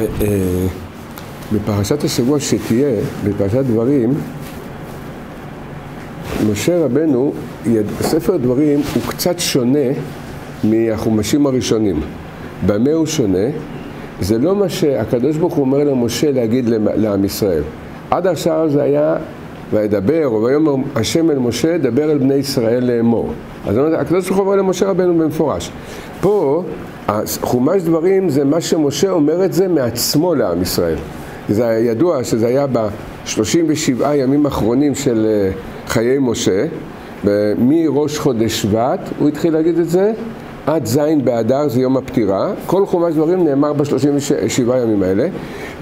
אה, בפרשת השבוע שתהיה, בפרשת דברים, משה רבנו, ספר דברים הוא קצת שונה מהחומשים הראשונים. במה הוא שונה? זה לא מה שהקדוש ברוך הוא אומר למשה להגיד לעם ישראל. עד עכשיו זה היה וידבר, ויאמר השם אל משה, דבר אל בני ישראל לאמור. אז הקדוש ברוך הוא אומר למשה רבנו במפורש. פה, חומש דברים זה מה שמשה אומר את זה מעצמו לעם ישראל. זה ידוע שזה היה ב-37 ימים האחרונים של אה, חיי משה, מראש חודש שבט, הוא התחיל להגיד את זה, עד ז' באדר זה יום הפטירה, כל חומש דברים נאמר ב-37 ימים האלה,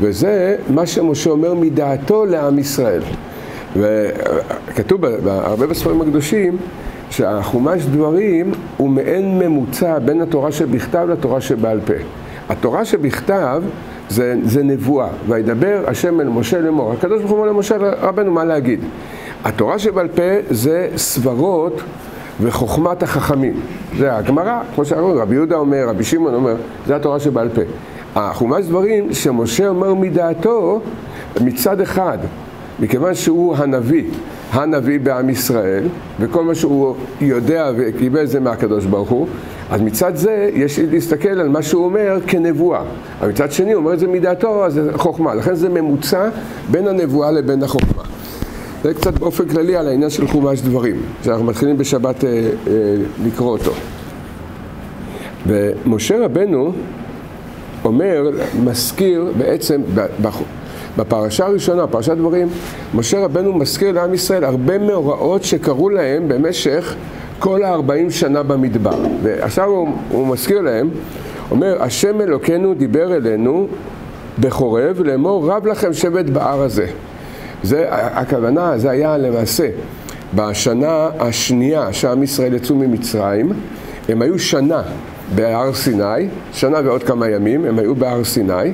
וזה מה שמשה אומר מדעתו לעם ישראל. וכתוב בהרבה בספרים הקדושים שהחומש דברים הוא מעין ממוצע בין התורה שבכתב לתורה שבעל פה. התורה שבכתב זה, זה נבואה, וידבר השם אל משה לאמור. הקדוש ברוך הוא אומר למשה רבנו מה להגיד. התורה שבעל פה זה סברות וחוכמת החכמים. זה הגמרא, כמו שאמרו, רבי יהודה אומר, רבי שמעון אומר, זה התורה שבעל פה. החומש דברים שמשה אומר מדעתו מצד אחד, מכיוון שהוא הנביא, הנביא בעם ישראל, וכל מה שהוא יודע וקיבל זה מהקדוש ברוך הוא, אז מצד זה יש להסתכל על מה שהוא אומר כנבואה. אבל מצד שני הוא אומר את זה מדעתו, אז זה חוכמה. לכן זה ממוצע בין הנבואה לבין החוכמה. זה קצת באופן כללי על העניין של חומש דברים, שאנחנו מתחילים בשבת אה, אה, לקרוא אותו. ומשה רבנו אומר, מזכיר בעצם, בפרשה הראשונה, פרשת דברים, משה רבנו מזכיר לעם ישראל הרבה מאורעות שקרו להם במשך כל הארבעים שנה במדבר. ועכשיו הוא, הוא מזכיר להם, אומר, השם אלוקינו דיבר אלינו בחורב לאמור רב לכם שבט בהר הזה. זה הכוונה, זה היה למעשה בשנה השנייה שעם ישראל יצאו ממצרים, הם היו שנה בהר סיני, שנה ועוד כמה ימים, הם היו בהר סיני,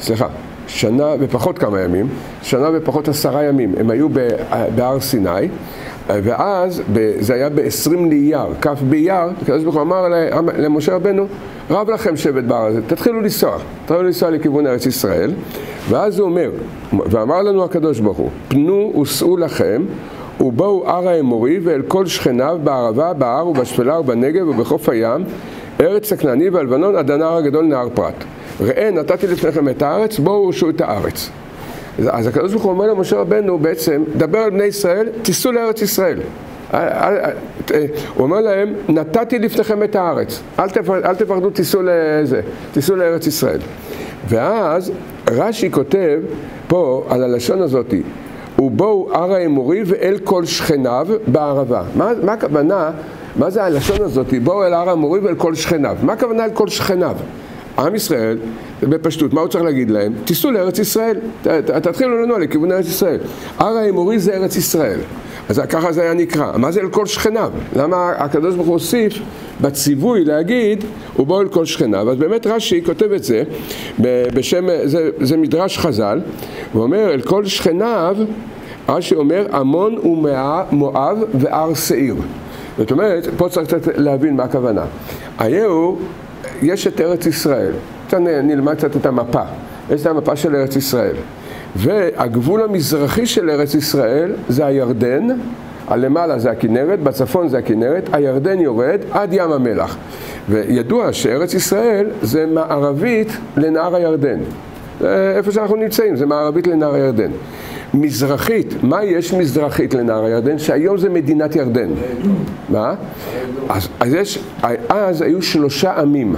סליחה, שנה ופחות כמה ימים, שנה ופחות עשרה ימים, הם היו בהר סיני, ואז זה היה ב-20 לאייר, כ' באייר, הקדוש ברוך הוא אמר למשה רבנו, רב לכם שבט בהר הזה, תתחילו לנסוע, תתחילו לנסוע לכיוון ארץ ישראל, ואז הוא אומר, ואמר לנו הקדוש ברוך הוא, פנו וסעו לכם, ובואו הר האמורי ואל כל שכניו בערבה, בהר ובשפלה ובנגב ובחוף הים, ארץ הכנעני והלבנון עד הנהר הגדול נהר פרת. ראה נתתי לפניכם את הארץ, בואו ורשו את הארץ. אז- הקדוש ברוך הוא אומר למשה רבנו בעצם, דבר על בני ישראל, תיסעו לארץ ישראל. אל- אל- אל- הוא אומר להם, נתתי לפניכם את הארץ, אל תפ- אל תפחדו, תיסעו לזה, תיסעו לארץ ישראל. ואז רש"י כותב פה על הלשון הזאתי, ובואו הר האמורי ואל כל שכניו בערבה. מה, מה הכוונה, מה זה הלשון הזאת, בואו אל הר האמורי ואל כל שכניו. מה הכוונה אל כל שכניו? עם ישראל, בפשטות, מה הוא צריך להגיד להם? תיסעו לארץ ישראל, תתחילו לנוע לכיוון ארץ ישראל. הר האמורי זה ארץ ישראל. אז ככה זה היה נקרא. מה זה אל כל שכניו? למה הקדוש ברוך הוא הוסיף בציווי להגיד, ובואו אל כל שכניו? אז באמת רש"י כותב את זה בשם, זה, זה מדרש חז"ל, הוא אומר, אל כל שכניו, רש"י אומר, עמון ומואב והר שעיר. זאת אומרת, פה צריך להבין מה הכוונה. היהו, יש את ארץ ישראל. נלמד קצת את המפה. יש את המפה של ארץ ישראל. והגבול המזרחי של ארץ ישראל זה הירדן, הלמעלה זה הכנרת, בצפון זה הכנרת, הירדן יורד עד ים המלח. וידוע שארץ ישראל זה מערבית לנהר הירדן. זה איפה שאנחנו נמצאים, זה מערבית לנהר הירדן. מזרחית, מה יש מזרחית לנהר הירדן? שהיום זה מדינת ירדן. מה? אז, אז יש, אז היו שלושה עמים.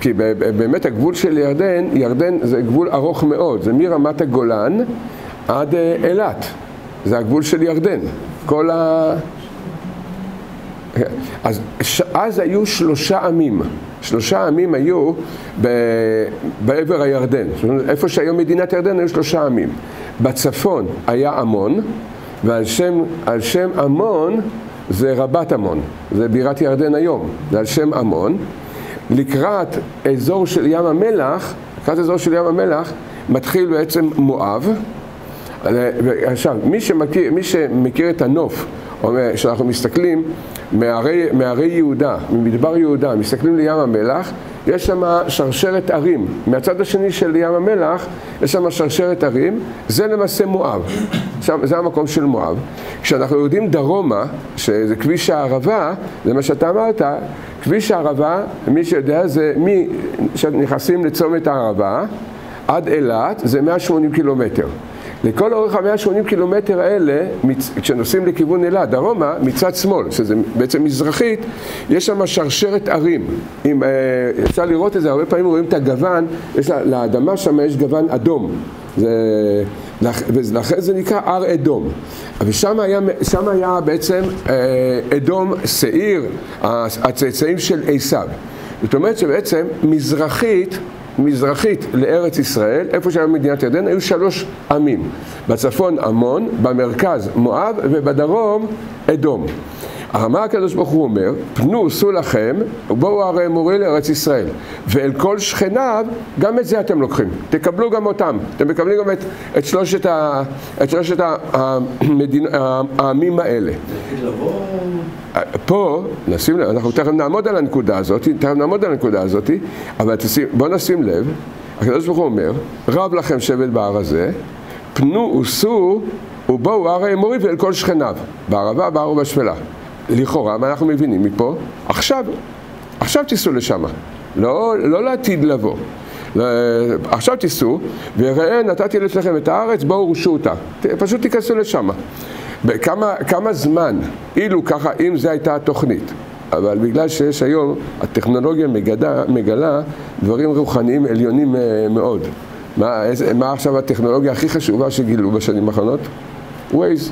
כי באמת הגבול של ירדן, ירדן זה גבול ארוך מאוד, זה מרמת הגולן עד אה, אילת. זה הגבול של ירדן. כל ה... אז. אז היו שלושה עמים. שלושה עמים היו. בעבר הירדן. איפה שהיום מדינת ירדן היו שלושה עמים. בצפון היה עמון, ועל שם, שם עמון זה רבת עמון. זה בירת ירדן היום. זה על שם עמון. לקראת אזור של ים המלח, לקראת אזור של ים המלח, מתחיל בעצם מואב. עכשיו, מי שמכיר, מי שמכיר את הנוף, כשאנחנו מסתכלים מהרי, מהרי יהודה, ממדבר יהודה, מסתכלים לים המלח, יש שם שרשרת ערים. מהצד השני של ים המלח יש שם שרשרת ערים, זה למעשה מואב. שם, זה המקום של מואב. כשאנחנו יורדים דרומה, שזה כביש הערבה, זה מה שאתה אמרת, כביש הערבה, מי שיודע, זה מי שנכנסים לצומת הערבה עד אילת, זה 180 קילומטר. לכל אורך ה-180 קילומטר האלה, כשנוסעים לכיוון אילת, דרומה, מצד שמאל, שזה בעצם מזרחית, יש שם שרשרת ערים. אם, אה, אפשר לראות את זה, הרבה פעמים רואים את הגוון, יש לאדמה שם יש גוון אדום. זה, ולכן זה נקרא הר אדום. ושם היה, היה בעצם אה, אדום שעיר, הצאצאים של עשיו. זאת אומרת שבעצם מזרחית מזרחית לארץ ישראל, איפה שהיה מדינת ירדן, היו שלוש עמים. בצפון עמון, במרכז מואב ובדרום אדום. מה הקדוש ברוך הוא אומר? פנו סעו לכם, ובואו הרי מורי לארץ ישראל. ואל כל שכניו, גם את זה אתם לוקחים. תקבלו גם אותם. אתם מקבלים גם את, את שלושת, ה, את שלושת המדינ... העמים האלה. פה, נשים לב, אנחנו תכף נעמוד על הנקודה הזאת, תכף נעמוד על הנקודה הזאת, אבל תשים, בואו נשים לב, הקדוש ברוך הוא אומר, רב לכם שבט בהר הזה, פנו וסעו ובואו הר האמורי ואל כל שכניו, בערבה, בהר ובשפלה. לכאורה, מה אנחנו מבינים מפה? עכשיו, עכשיו תיסעו לשם, לא, לא לעתיד לבוא. עכשיו תיסעו, וראה נתתי לפניכם את הארץ, בואו רשו אותה. פשוט תיכנסו לשם. בכמה, כמה זמן, אילו ככה, אם זו הייתה התוכנית, אבל בגלל שיש היום, הטכנולוגיה מגדה, מגלה דברים רוחניים עליונים אה, מאוד. מה, איזה, מה עכשיו הטכנולוגיה הכי חשובה שגילו בשנים האחרונות? Waze.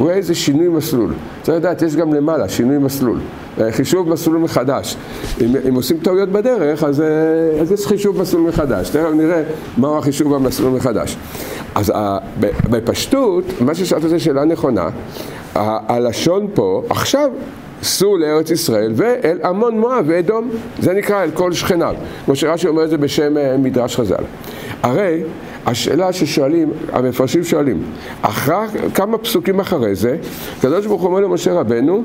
Waze זה שינוי מסלול. צריך לדעת, יש גם למעלה שינוי מסלול. אה, חישוב מסלול מחדש. אם, אם עושים טעויות בדרך, אז, אה, אז יש חישוב מסלול מחדש. תכף נראה מהו החישוב במסלול מחדש. אז בפשטות, מה ששאלת זו שאלה נכונה. הלשון פה, עכשיו סעו לארץ ישראל ואל עמון מואב ואדום, זה נקרא אל כל שכניו, כמו שרש"י אומר את זה בשם אה, מדרש חז"ל. הרי השאלה ששואלים, המפרשים שואלים, אחר, כמה פסוקים אחרי זה, הקדוש ברוך הוא אומר למשה רבנו,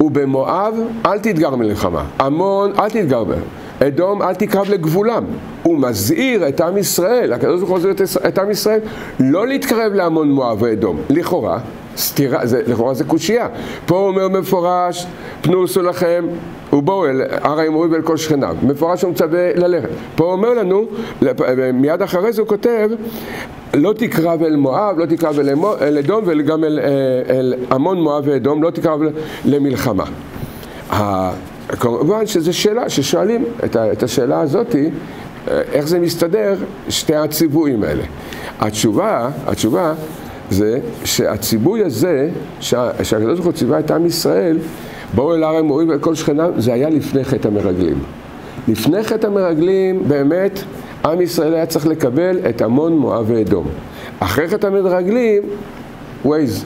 ובמואב אל תתגר מלחמה, עמון אל תתגר בהם, אדום אל תקרב לגבולם. הוא מזהיר את עם ישראל, הקדוש ברוך הוא מזהיר את עם ישראל, לא להתקרב להמון מואב ואדום. לכאורה, סתירה, זה, לכאורה זה קושייה. פה הוא אומר מפורש, פנוסו לכם, ובואו אל הר האמורי ואל כל שכניו. מפורש הוא מצווה ללכת. פה הוא אומר לנו, מיד אחרי זה הוא כותב, לא תקרב אל מואב, לא תקרב אל, אל אדום וגם אל, אל עמון מואב ואדום, לא תקרב למלחמה. כמובן שזו שאלה ששואלים את, את השאלה הזאתי, איך זה מסתדר, שתי הציוויים האלה. התשובה, התשובה זה שהציווי הזה, שהקדוש ברוך הוא ציווה את עם ישראל, בואו אל הר המורים וכל שכניו, זה היה לפני חטא המרגלים. לפני חטא המרגלים, באמת, עם ישראל היה צריך לקבל את עמון, מואב ואדום. אחרי חטא המרגלים, ווייז,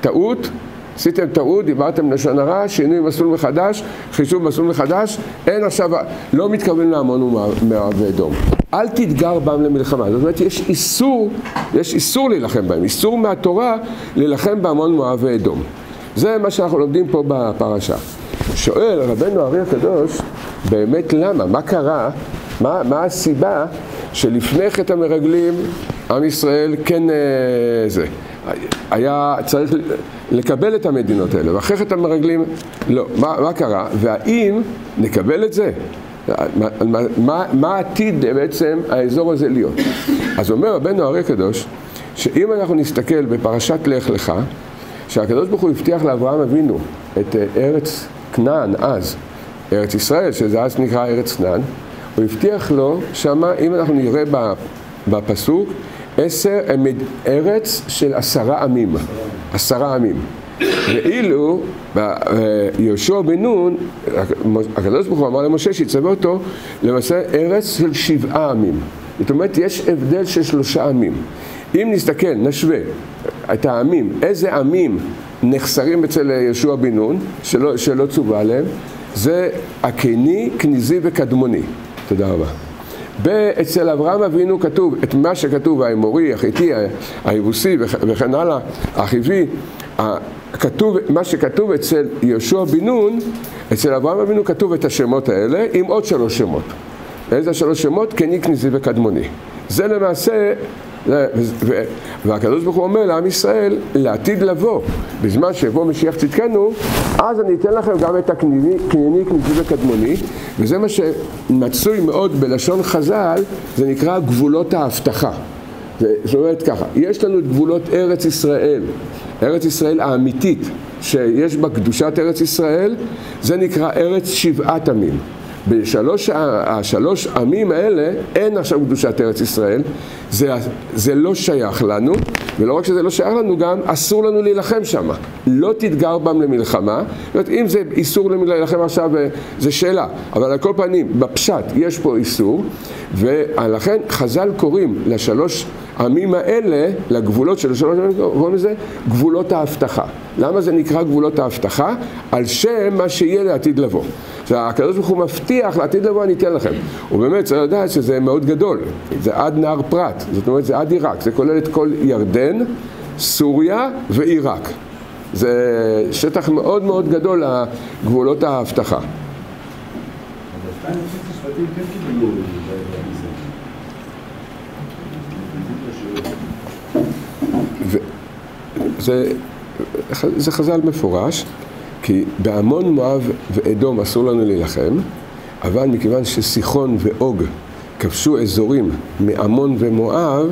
טעות, עשיתם טעות, דיברתם לשון הרע, שינוי מסלול מחדש, חישוב מסלול מחדש, אין עכשיו, לא מתכוונים לעמון ומואב ואדום. אל תתגר בם למלחמה. זאת אומרת, יש איסור, יש איסור להילחם בהם, איסור מהתורה להילחם בעמון מואב ואדום. זה מה שאנחנו לומדים פה בפרשה. שואל רבנו הארי הקדוש, באמת למה? מה קרה? מה, מה הסיבה שלפני חטא המרגלים עם ישראל כן אה, זה, היה צריך לקבל את המדינות האלה, ואחרי חטא המרגלים לא. מה, מה קרה? והאם נקבל את זה? מה, מה, מה עתיד בעצם האזור הזה להיות? אז אומר רבנו הארי הקדוש, שאם אנחנו נסתכל בפרשת לך לך, שהקדוש ברוך הוא הבטיח לאברהם אבינו את אה, ארץ כנען אז, ארץ ישראל, שזה אז נקרא ארץ כנען, הוא הבטיח לו שמה, אם אנחנו נראה בפסוק, עשר, ארץ של עשרה עמים, עשרה עמים. ואילו יהושע בן נון, הקדוש ברוך הוא אמר למשה שיצווה אותו למעשה ארץ של שבעה עמים. זאת אומרת, יש הבדל של שלושה עמים. אם נסתכל, נשווה את העמים, איזה עמים נחסרים אצל יהושע בן נון, שלא, שלא צווה עליהם, זה הקיני, כניזי וקדמוני. תודה רבה. אצל אברהם אבינו כתוב את מה שכתוב האמורי, החיטי, היבוסי וכן הלאה, החיבי, כתוב, מה שכתוב אצל יהושע בן נון, אצל אברהם אבינו כתוב את השמות האלה עם עוד שלוש שמות. איזה שלוש שמות? קני, כניסי וקדמוני. זה למעשה, והקדוש ברוך הוא אומר לעם ישראל, לעתיד לבוא, בזמן שיבוא משיח צדקנו, אז אני אתן לכם גם את הקנייני, כניסי וקדמוני, וזה מה שמצוי מאוד בלשון חז"ל, זה נקרא גבולות ההבטחה. זאת אומרת ככה, יש לנו את גבולות ארץ ישראל, ארץ ישראל האמיתית, שיש בה קדושת ארץ ישראל, זה נקרא ארץ שבעת עמים. בשלוש השלוש עמים האלה אין עכשיו קדושת ארץ ישראל, זה, זה לא שייך לנו, ולא רק שזה לא שייך לנו, גם אסור לנו להילחם שם. לא תתגר בם למלחמה, זאת אומרת, אם זה איסור להילחם עכשיו, אה, זה שאלה, אבל על כל פנים, בפשט יש פה איסור, ולכן חז"ל קוראים לשלוש העמים האלה, לגבולות של השלוש עמים, קוראים לזה גבולות ההבטחה. למה זה נקרא גבולות ההבטחה? על שם מה שיהיה לעתיד לבוא. שהקדוש ברוך הוא מבטיח לעתיד לבוא אני אתן לכם. ובאמת צריך לדעת שזה מאוד גדול, זה עד נהר פרת, זאת אומרת זה עד עיראק, זה כולל את כל ירדן, סוריה ועיראק. זה שטח מאוד מאוד גדול לגבולות ההבטחה. זה, זה חז"ל מפורש, כי בעמון מואב ואדום אסור לנו להילחם, אבל מכיוון שסיחון ואוג כבשו אזורים מעמון ומואב,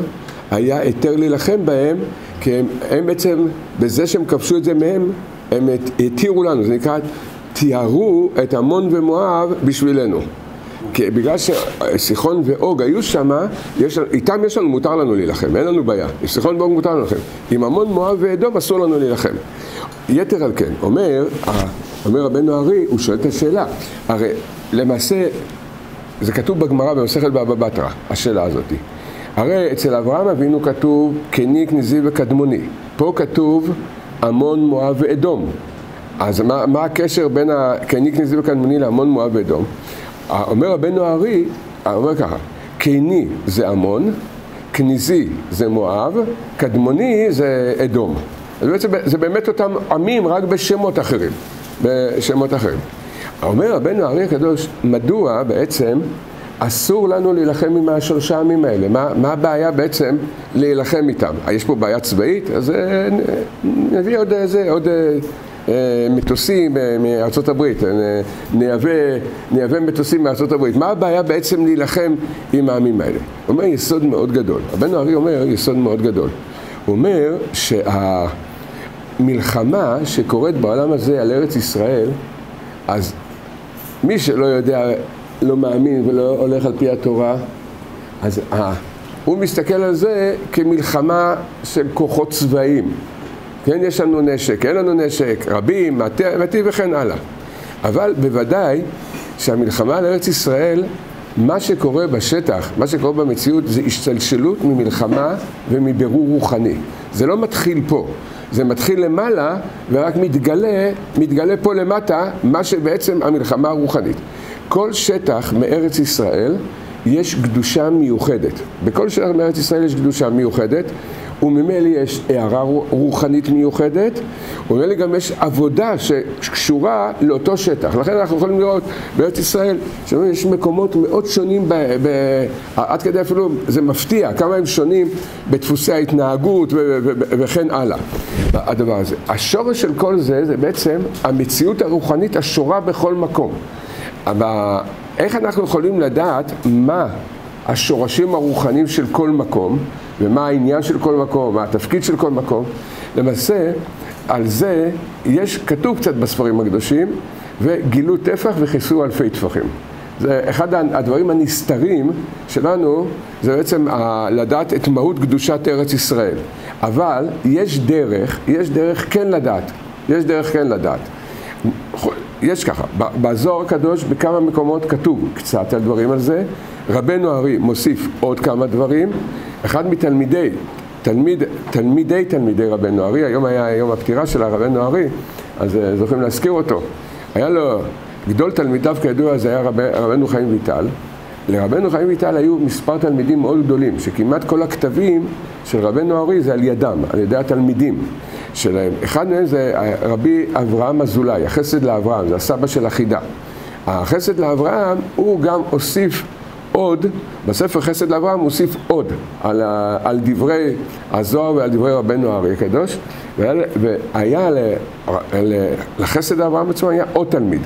היה היתר להילחם בהם, כי הם, הם בעצם, בזה שהם כבשו את זה מהם, הם התירו לנו, זה נקרא, תיארו את עמון ומואב בשבילנו. כי בגלל שסיחון ואוג היו שם, איתם יש לנו, מותר לנו להילחם, אין לנו בעיה. סיחון ואוג מותר לנו להילחם. עם המון מואב ואדום אסור לנו להילחם. יתר על כן, אומר, אומר רבנו ארי, הוא שואל את השאלה, הרי למעשה, זה כתוב בגמרא במסכת בבא בתרא, השאלה הזאת. הרי אצל אברהם אבינו כתוב קני, כניזי וקדמוני. פה כתוב עמון, מואב ואדום. אז מה, מה הקשר בין הקני, כניזי וקדמוני לעמון, מואב ואדום? אומר רבנו הארי, אומר ככה, קיני זה עמון, כניזי זה מואב, קדמוני זה אדום. אז בעצם זה באמת אותם עמים רק בשמות אחרים, בשמות אחרים. אומר רבנו הארי הקדוש, מדוע בעצם אסור לנו להילחם עם השלושה עמים האלה? מה, מה הבעיה בעצם להילחם איתם? יש פה בעיה צבאית? אז אה, נביא עוד איזה, עוד אה, מטוסים אה, מארצות הברית, נייבא, נייבא מטוסים מארצות הברית. מה הבעיה בעצם להילחם עם העמים האלה? הוא אומר יסוד מאוד גדול. רבנו ארי אומר יסוד מאוד גדול. הוא אומר שהמלחמה שקורית בעולם הזה על ארץ ישראל, אז מי שלא יודע, לא מאמין ולא הולך על פי התורה, אז אה, הוא מסתכל על זה כמלחמה של כוחות צבאיים. כן, יש לנו נשק, אין לנו נשק, רבים, מתי וכן הלאה. אבל בוודאי שהמלחמה על ארץ ישראל, מה שקורה בשטח, מה שקורה במציאות זה השתלשלות ממלחמה ומבירור רוחני. זה לא מתחיל פה, זה מתחיל למעלה ורק מתגלה, מתגלה פה למטה מה שבעצם המלחמה הרוחנית. כל שטח מארץ ישראל יש קדושה מיוחדת. בכל שטח מארץ ישראל יש קדושה מיוחדת. וממילא יש הערה רוחנית מיוחדת, וממילא גם יש עבודה שקשורה לאותו שטח. לכן אנחנו יכולים לראות בארץ ישראל שיש מקומות מאוד שונים, ב, ב, עד כדי אפילו זה מפתיע כמה הם שונים בדפוסי ההתנהגות ו, ו, ו, וכן הלאה. הדבר הזה. השורש של כל זה זה בעצם המציאות הרוחנית השורה בכל מקום. אבל איך אנחנו יכולים לדעת מה השורשים הרוחניים של כל מקום? ומה העניין של כל מקום, מה התפקיד של כל מקום. למעשה, על זה יש, כתוב קצת בספרים הקדושים, וגילו טפח וכיסו אלפי טפחים. זה אחד הדברים הנסתרים שלנו, זה בעצם לדעת את מהות קדושת ארץ ישראל. אבל יש דרך, יש דרך כן לדעת. יש דרך כן לדעת. יש ככה, בזוהר הקדוש בכמה מקומות כתוב קצת על דברים על זה, רבנו ארי מוסיף עוד כמה דברים, אחד מתלמידי, תלמיד, תלמידי תלמידי רבנו ארי, היום היה יום הפטירה של הרבנו ארי, אז אה, זוכרים להזכיר אותו. היה לו, גדול תלמידיו כידוע זה היה רב, רבנו חיים ויטל. לרבנו חיים ויטל היו מספר תלמידים מאוד גדולים, שכמעט כל הכתבים של רבנו ארי זה על ידם, על ידי התלמידים. שלהם. אחד מהם זה רבי אברהם אזולאי, החסד לאברהם, זה הסבא של החידה. החסד לאברהם, הוא גם הוסיף עוד, בספר חסד לאברהם הוא הוסיף עוד על, ה, על דברי הזוהר ועל דברי רבנו הארי הקדוש, והיה לחסד לאברהם עצמו היה עוד תלמיד.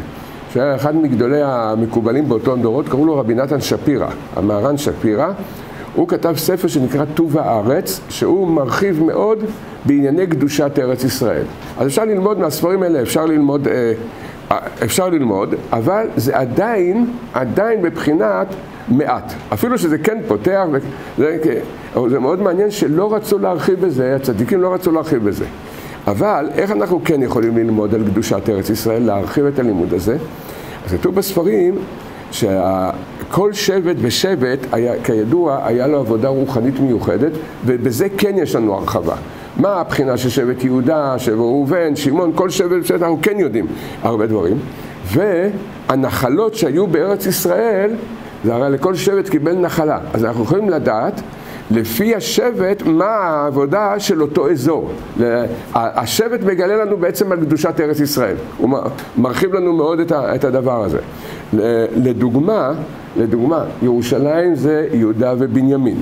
שהיה אחד מגדולי המקובלים באותו דורות, קראו לו רבי נתן שפירא, המהר"ן שפירא. הוא כתב ספר שנקרא טוב הארץ, שהוא מרחיב מאוד בענייני קדושת ארץ ישראל. אז אפשר ללמוד מהספרים האלה, אפשר ללמוד, אה, אפשר ללמוד, אבל זה עדיין, עדיין בבחינת מעט. אפילו שזה כן פותח, זה, זה מאוד מעניין שלא רצו להרחיב בזה, הצדיקים לא רצו להרחיב בזה. אבל איך אנחנו כן יכולים ללמוד על קדושת ארץ ישראל, להרחיב את הלימוד הזה? אז כתוב בספרים שכל שבט ושבט, היה, כידוע, היה לו עבודה רוחנית מיוחדת, ובזה כן יש לנו הרחבה. מה הבחינה של שבט יהודה, שבט ראובן, שמעון, כל שבט ושבט, אנחנו כן יודעים הרבה דברים. והנחלות שהיו בארץ ישראל, זה הרי לכל שבט קיבל נחלה. אז אנחנו יכולים לדעת לפי השבט מה העבודה של אותו אזור. השבט מגלה לנו בעצם על קדושת ארץ ישראל, הוא מרחיב לנו מאוד את הדבר הזה. לדוגמה, לדוגמה, ירושלים זה יהודה ובנימין.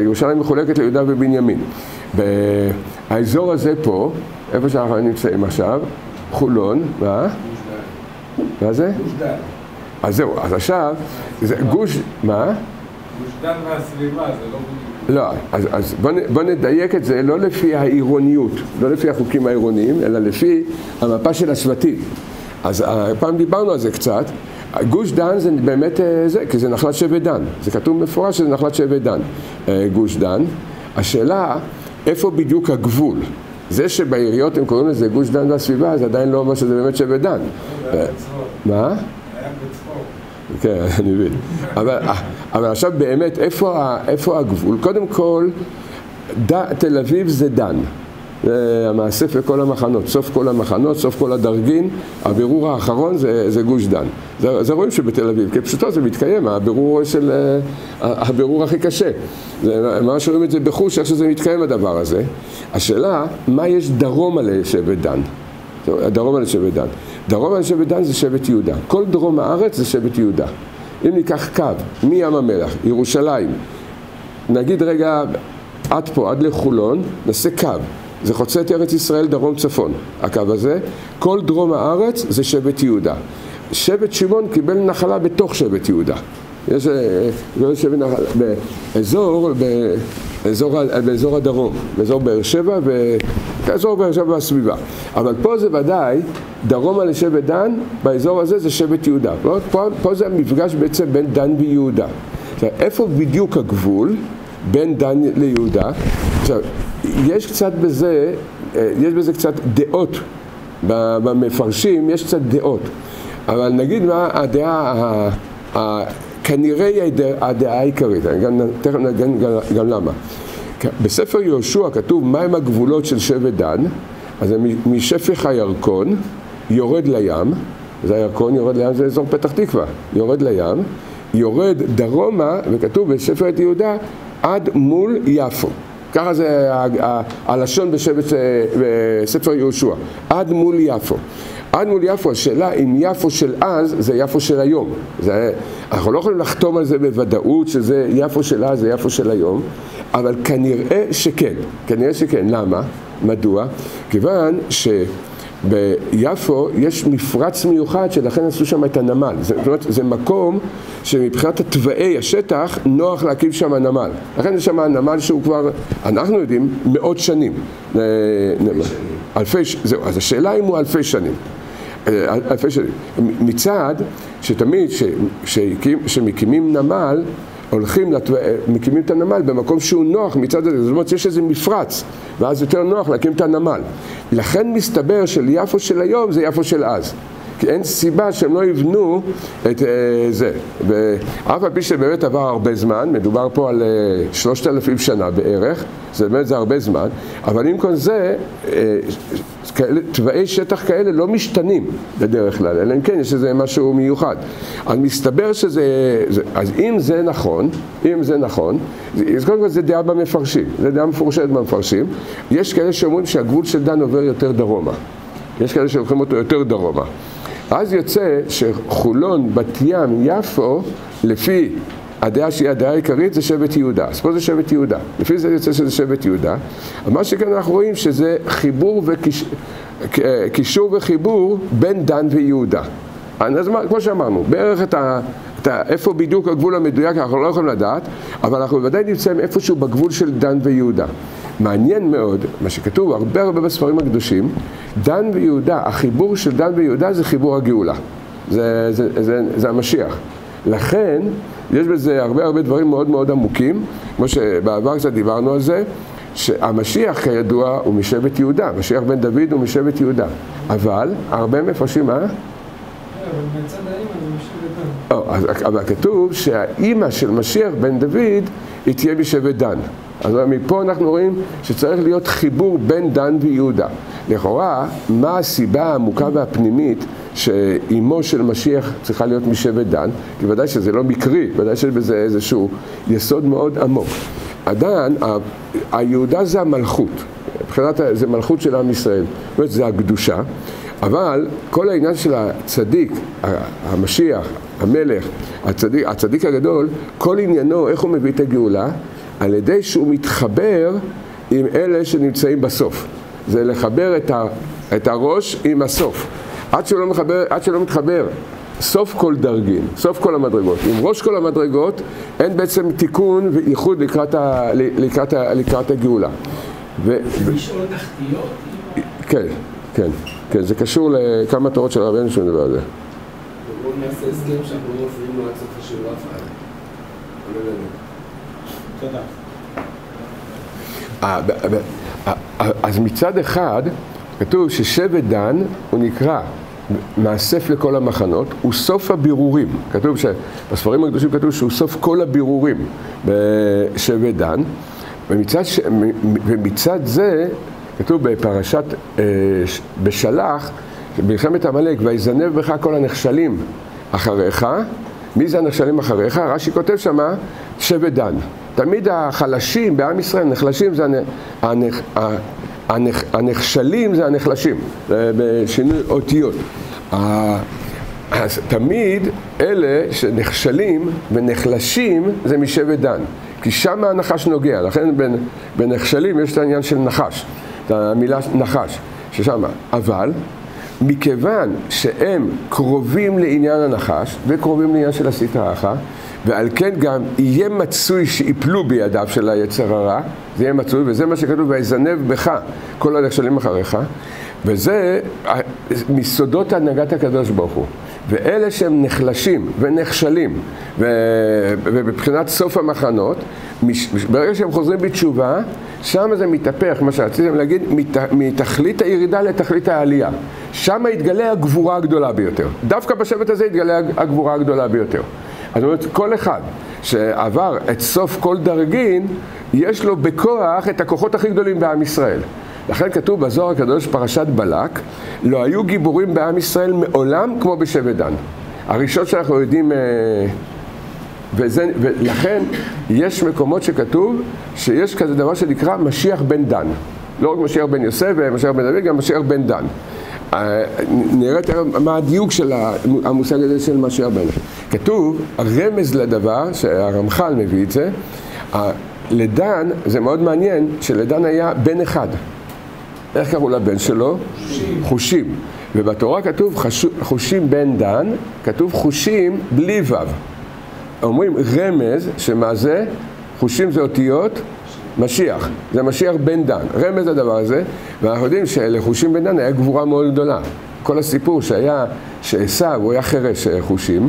ירושלים מחולקת ליהודה ובנימין. האזור הזה פה, איפה שאנחנו נמצאים עכשיו, חולון, מה? מה זה? אז זהו, אז עכשיו, זה גוש, מה? דן והסביבה, זה לא... לא, אז, אז בוא, בוא נדייק את זה לא לפי העירוניות, לא לפי החוקים העירוניים, אלא לפי המפה של השבטים. אז אה, פעם דיברנו על זה קצת. גוש דן זה באמת אה, זה, כי זה נחלת שבט דן. זה כתוב מפורש שזה נחלת שבט דן, אה, גוש דן. השאלה, איפה בדיוק הגבול? זה שבעיריות הם קוראים לזה גוש דן והסביבה, זה עדיין לא אומר שזה באמת שבט דן. מה? כן, אני מבין. אבל, אבל עכשיו באמת, איפה, איפה הגבול? קודם כל, ד, תל אביב זה דן. זה המאסף לכל המחנות, סוף כל המחנות, סוף כל הדרגין, הבירור האחרון זה, זה גוש דן. זה, זה רואים שבתל אביב, כפשוטו זה מתקיים, הבירור של, הבירור הכי קשה. זה, ממש רואים את זה בחוש, איך שזה מתקיים הדבר הזה. השאלה, מה יש דרומה לשבט דן? דרומה לשבט דן. דרום על שבט דן זה שבט יהודה. כל דרום הארץ זה שבט יהודה. אם ניקח קו מים המלח, ירושלים, נגיד רגע עד פה, עד לחולון, נעשה קו. זה חוצה את ארץ ישראל דרום צפון, הקו הזה. כל דרום הארץ זה שבט יהודה. שבט שמעון קיבל נחלה בתוך שבט יהודה. יש שבט נחלה, באזור, באזור, באזור הדרום, באזור באר שבע ובאזור באר שבע והסביבה. אבל פה זה ודאי דרומה לשבט דן, באזור הזה זה שבט יהודה. פה, פה זה המפגש בעצם בין דן ויהודה. איפה בדיוק הגבול בין דן ליהודה? עכשיו, יש קצת בזה, אה, יש בזה קצת דעות, במפרשים יש קצת דעות. אבל נגיד מה הדעה, כנראה הדעה העיקרית, תכף נגן גם למה. בספר יהושע כתוב מהם הגבולות של שבט דן, אז זה משפך הירקון יורד לים, זה הירקון יורד לים, זה אזור פתח תקווה, יורד לים, יורד דרומה, וכתוב בספר את יהודה, עד מול יפו. ככה זה הלשון בספר יהושע, עד מול יפו. עד מול יפו, השאלה אם יפו של אז זה יפו של היום. זה, אנחנו לא יכולים לחתום על זה בוודאות שזה יפו של אז זה יפו של היום, אבל כנראה שכן, כנראה שכן. למה? מדוע? כיוון ש... ביפו יש מפרץ מיוחד שלכן עשו שם את הנמל. זאת אומרת, זה מקום שמבחינת התוואי השטח נוח להקים שם נמל. לכן יש שם נמל שהוא כבר, אנחנו יודעים, מאות שנים. אלפי שנים. זהו, אז השאלה אם הוא אלפי שנים. אה, אלפי שנים. מצד שתמיד כשמקימים נמל, הולכים, לתו... מקימים את הנמל במקום שהוא נוח מצד הזה, זאת אומרת שיש איזה מפרץ, ואז יותר נוח להקים את הנמל. לכן מסתבר שליפו של היום זה יפו של אז. כי אין סיבה שהם לא יבנו את uh, זה. ואף על פי שבאמת עבר הרבה זמן, מדובר פה על uh, שלושת אלפים שנה בערך, זה באמת זה הרבה זמן, אבל עם כל זה, תוואי שטח כאלה לא משתנים בדרך כלל, אלא אם כן יש איזה משהו מיוחד. אז מסתבר שזה, זה, אז אם זה נכון, אם זה נכון, אז קודם כל זה דעה במפרשים, זה דעה מפורשת במפרשים, יש כאלה שאומרים שהגבול של דן עובר יותר דרומה, יש כאלה שלוקחים אותו יותר דרומה. אז יוצא שחולון, בת ים, יפו, לפי הדעה שהיא הדעה העיקרית זה שבט יהודה. אז פה זה שבט יהודה. לפי זה יוצא שזה שבט יהודה. מה שכן אנחנו רואים שזה חיבור וקישור וחיבור בין דן ויהודה. אז מה, כמו שאמרנו, בערך את ה... את ה איפה בדיוק הגבול המדויק אנחנו לא יכולים לדעת, אבל אנחנו בוודאי נמצאים איפשהו בגבול של דן ויהודה. מעניין מאוד, מה שכתוב הרבה הרבה בספרים הקדושים, דן ויהודה, החיבור של דן ויהודה זה חיבור הגאולה. זה, זה, זה, זה, זה המשיח. לכן, יש בזה הרבה הרבה דברים מאוד מאוד עמוקים, כמו שבעבר קצת דיברנו על זה, שהמשיח כידוע הוא משבט יהודה, משיח בן דוד הוא משבט יהודה, אבל הרבה מפרשים, מה? אבל זה משבט דן. אבל כתוב שהאימא של משיח בן דוד היא תהיה משבט דן. אז מפה אנחנו רואים שצריך להיות חיבור בין דן ויהודה. לכאורה, מה הסיבה העמוקה והפנימית שאימו של משיח צריכה להיות משבט דן? כי ודאי שזה לא מקרי, ודאי שיש בזה איזשהו יסוד מאוד עמוק. הדן, היהודה זה המלכות, מבחינת זה מלכות של עם ישראל, זאת אומרת זה הקדושה, אבל כל העניין של הצדיק, המשיח, המלך, הצדיק, הצדיק הגדול, כל עניינו, איך הוא מביא את הגאולה? על ידי שהוא מתחבר עם אלה שנמצאים בסוף. זה לחבר את, ה, את הראש עם הסוף. עד שלא, מחבר, עד שלא מתחבר סוף כל דרגים, סוף כל המדרגות. עם ראש כל המדרגות אין בעצם תיקון וייחוד לקראת, ה, לקראת, ה, לקראת הגאולה. ו... כן, כן, כן, זה קשור לכמה תורות של רבנו שהוא מדבר על זה. בואו נעשה הסכם שאנחנו לא מפריעים לו עד סוף השיעור אף אחד. תודה. אז מצד אחד, כתוב ששבט דן הוא נקרא מאסף לכל המחנות, הוא סוף הבירורים. כתוב שבספרים הקדושים כתוב שהוא סוף כל הבירורים בשבט דן, ומצד, ש... ומצד זה כתוב בפרשת אה, בשלח, במלחמת עמלק, ויזנב בך כל הנחשלים אחריך, מי זה הנחשלים אחריך? רש"י כותב שמה שבט דן. תמיד החלשים בעם ישראל, נחלשים זה הנכ... הנכ... הנחשלים זה הנחלשים, בשינוי אותיות. אז תמיד אלה שנחשלים ונחלשים זה משבט דן, כי שם הנחש נוגע, לכן בנחשלים יש את העניין של נחש, את המילה נחש, ששם, אבל מכיוון שהם קרובים לעניין הנחש וקרובים לעניין של הסטרא אחא, ועל כן גם יהיה מצוי שיפלו בידיו של היצר הרע, זה יהיה מצוי, וזה מה שכתוב, ויזנב בך כל הנכשלים אחריך, וזה מסודות הנהגת הקדוש ברוך הוא. ואלה שהם נחלשים ונכשלים, ובבחינת סוף המחנות, ברגע שהם חוזרים בתשובה, שם זה מתהפך, מה שרציתם להגיד, מת, מתכלית הירידה לתכלית העלייה. שם יתגלה הגבורה הגדולה ביותר. דווקא בשבט הזה יתגלה הגבורה הגדולה ביותר. זאת אומרת, כל אחד שעבר את סוף כל דרגין, יש לו בכוח את הכוחות הכי גדולים בעם ישראל. לכן כתוב בזוהר הקדוש פרשת בלק, לא היו גיבורים בעם ישראל מעולם כמו בשבט דן. הראשון שאנחנו יודעים, אה, וזה, ולכן יש מקומות שכתוב שיש כזה דבר שנקרא משיח בן דן. לא רק משיח בן יוסף ומשיח בן דוד, גם משיח בן דן. אה, נראה מה הדיוק של המושג הזה של משיח בן. כתוב, הרמז לדבר, שהרמח"ל מביא את זה, לדן, זה מאוד מעניין, שלדן היה בן אחד. איך קראו לבן שלו? חושים. חושים. ובתורה כתוב חושים בן דן, כתוב חושים בלי ו'. אומרים רמז, שמה זה? חושים זה אותיות משיח, זה משיח בן דן, רמז לדבר הזה, ואנחנו יודעים שלחושים בן דן היה גבורה מאוד גדולה. כל הסיפור שהיה, שעשו, הוא היה חירש חושים,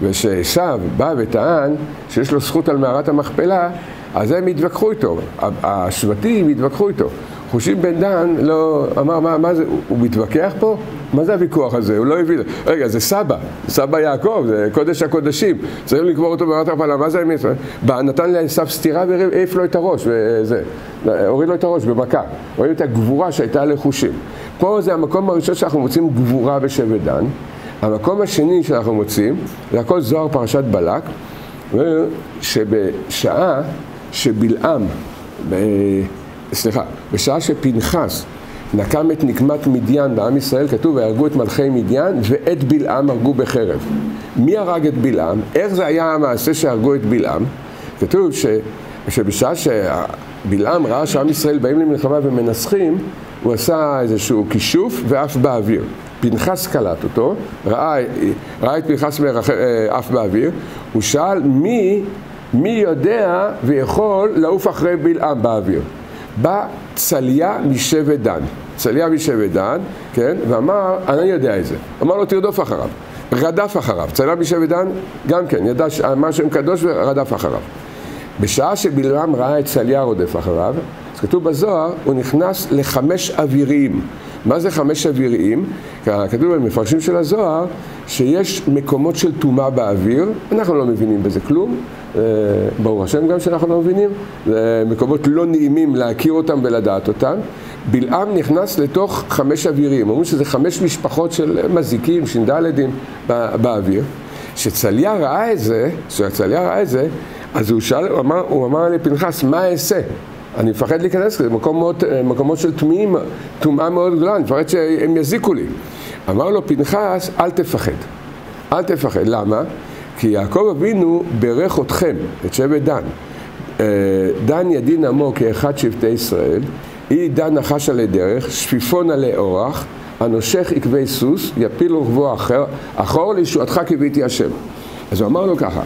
ושעשו בא וטען שיש לו זכות על מערת המכפלה, אז הם התווכחו איתו, השבטים התווכחו איתו. חושים בן דן לא, אמר, מה, מה זה, הוא, מתווכח פה? מה זה הוויכוח הזה? הוא לא הבין. רגע, זה סבא, סבא יעקב, זה קודש הקודשים, צריך לקבור אותו במערת הפעלה, מה זה האמת? נתן לעשו סטירה והעיף לו את הראש, וזה, הוריד לו את הראש במכה. רואים את הגבורה שהייתה לחושים. פה זה המקום הראשון שאנחנו מוצאים גבורה בשבט דן. המקום השני שאנחנו מוצאים, זה הכל זוהר פרשת בלק, שבשעה שבלעם. סליחה, בשעה שפנחס נקם את נקמת מדיין בעם ישראל, כתוב והרגו את מלכי מדיין ואת בלעם הרגו בחרב. מי הרג את בלעם? איך זה היה המעשה שהרגו את בלעם? כתוב ש... שבשעה שבלעם ראה שעם ישראל באים למלחמה ומנסחים, הוא עשה איזשהו כישוף ועף באוויר. פנחס קלט אותו, ראה, ראה את פנחס עף באוויר, הוא שאל מי, מי יודע ויכול לעוף אחרי בלעם באוויר. בא צליה משבט דן, צליה משבט דן, כן, ואמר, אני יודע את זה. אמר לו, תרדוף אחריו. רדף אחריו. צליה משבט דן, גם כן, ידע מה שם קדוש ורדף אחריו. בשעה שבלעם ראה את צליה רודף אחריו, אז כתוב בזוהר, הוא נכנס לחמש אוויריים. מה זה חמש אוויריים? כתוב במפרשים של הזוהר שיש מקומות של טומאה באוויר, אנחנו לא מבינים בזה כלום, ברוך השם גם שאנחנו לא מבינים, זה מקומות לא נעימים להכיר אותם ולדעת אותם. בלעם נכנס לתוך חמש אווירים, אומרים שזה חמש משפחות של מזיקים, ש"דים באוויר. כשצליה ראה את זה, כשצליה ראה את זה, אז הוא שאל, הוא אמר, הוא אמר לפנחס, מה אעשה? אני מפחד להיכנס לזה, מקומות, מקומות של טמאים, טומאה מאוד גדולה, אני מפחד שהם יזיקו לי. אמר לו פנחס, אל תפחד. אל תפחד. למה? כי יעקב אבינו בירך אתכם, את שבט דן. אה, דן ידין עמו כאחד שבטי ישראל, אי דן נחש עלי דרך, שפיפון עלי אורח, הנושך עקבי סוס, יפיל רוחבו אחר, אחור לישועתך קיוויתי השם. אז הוא אמר לו ככה,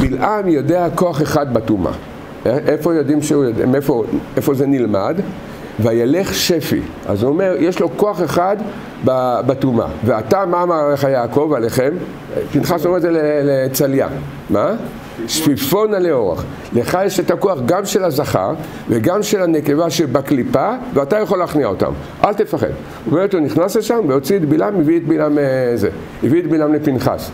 בלעם יודע כוח אחד בטומאה. איפה יודעים שהוא יודע, מאיפה, איפה זה נלמד? וילך שפי. אז הוא אומר, יש לו כוח אחד בטומאה. ואתה, מה אמר לך יעקב עליכם? פנחס אומר את זה לצליה. מה? שפיפון עלי אורח. לך יש את הכוח גם של הזכר וגם של הנקבה שבקליפה, ואתה יכול להכניע אותם. אל תפחד. אומר, הוא נכנס לשם והוציא את בלעם, הביא את בלעם אה, זה. הביא את בלעם לפנחס.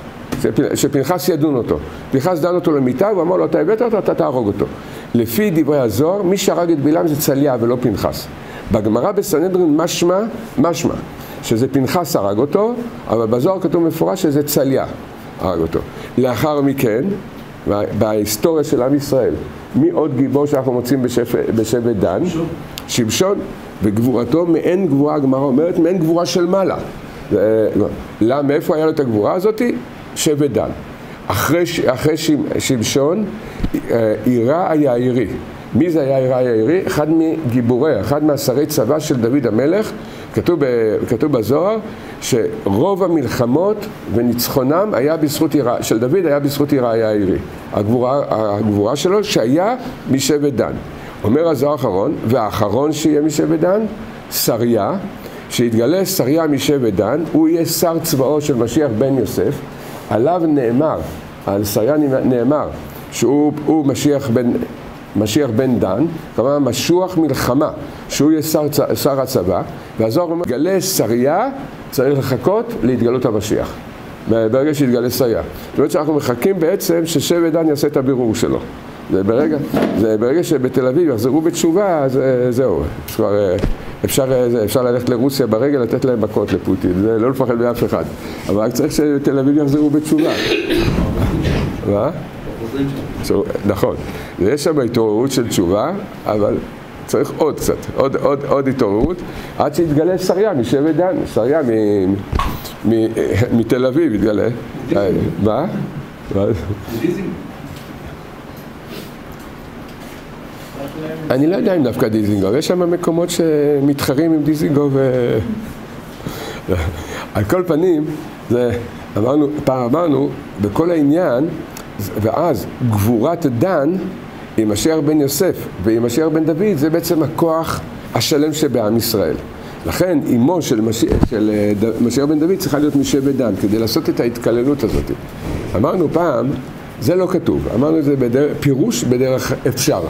שפנחס ידון אותו. פנחס דן אותו למיטה, הוא אמר לו, אתה הבאת אותו, אתה תהרוג אותו. לפי דברי הזוהר, מי שהרג את בלעם זה צליה ולא פנחס. בגמרא בסנהדרין משמע, משמע, שזה פנחס הרג אותו, אבל בזוהר כתוב מפורש שזה צליה הרג אותו. לאחר מכן, בהיסטוריה של עם ישראל, מי עוד גיבור שאנחנו מוצאים בשבט דן? שמשון. וגבורתו מעין גבורה, הגמרא אומרת, מעין גבורה של מעלה. לא. למה, מאיפה היה לו את הגבורה הזאתי? שבט דן. אחרי, אחרי שמשון, עירה אה, היעירי. מי זה היה עירה היעירי? אחד מגיבורי, אחד מהשרי צבא של דוד המלך. כתוב, כתוב בזוהר שרוב המלחמות וניצחונם היה בזכות עירה, של דוד היה בזכות עירה היעירי. הגבורה, הגבורה שלו שהיה משבט דן. אומר הזוהר האחרון, והאחרון שיהיה משבט דן, שריה, שיתגלה שריה משבט דן, הוא יהיה שר צבאו של משיח בן יוסף. עליו נאמר, על שריה נאמר, שהוא משיח בן, משיח בן דן, כלומר משוח מלחמה, שהוא יהיה שר, שר הצבא, והזוהר אומר, גלה שריה, צריך לחכות להתגלות המשיח. ברגע שיתגלה שריה. זאת אומרת שאנחנו מחכים בעצם ששבט דן יעשה את הבירור שלו. זה ברגע, זה ברגע שבתל אביב יחזרו בתשובה, אז אה, זהו, כבר אה, אפשר, אה, אפשר ללכת לרוסיה ברגל, לתת להם מכות לפוטין, זה לא לפחד מאף אחד. אבל רק צריך שתל אביב יחזרו בתשובה. מה? נכון, יש שם התעוררות של תשובה, אבל צריך עוד קצת, עוד, עוד, עוד התעוררות, עד שיתגלה שריה משבט דן, שריה מתל אביב יתגלה. מה? אני לא יודע אם דווקא דיזינגוף, יש שם מקומות שמתחרים עם דיזינגוף ו... על כל פנים, זה, אמרנו, פעם אמרנו, בכל העניין, ואז גבורת דן עם אשר בן יוסף ועם אשר בן דוד, זה בעצם הכוח השלם שבעם ישראל. לכן אמו של, של אה, משיח בן דוד צריכה להיות משבט דן, כדי לעשות את ההתקללות הזאת. אמרנו פעם, זה לא כתוב, אמרנו את זה בדרך, פירוש בדרך אפשר.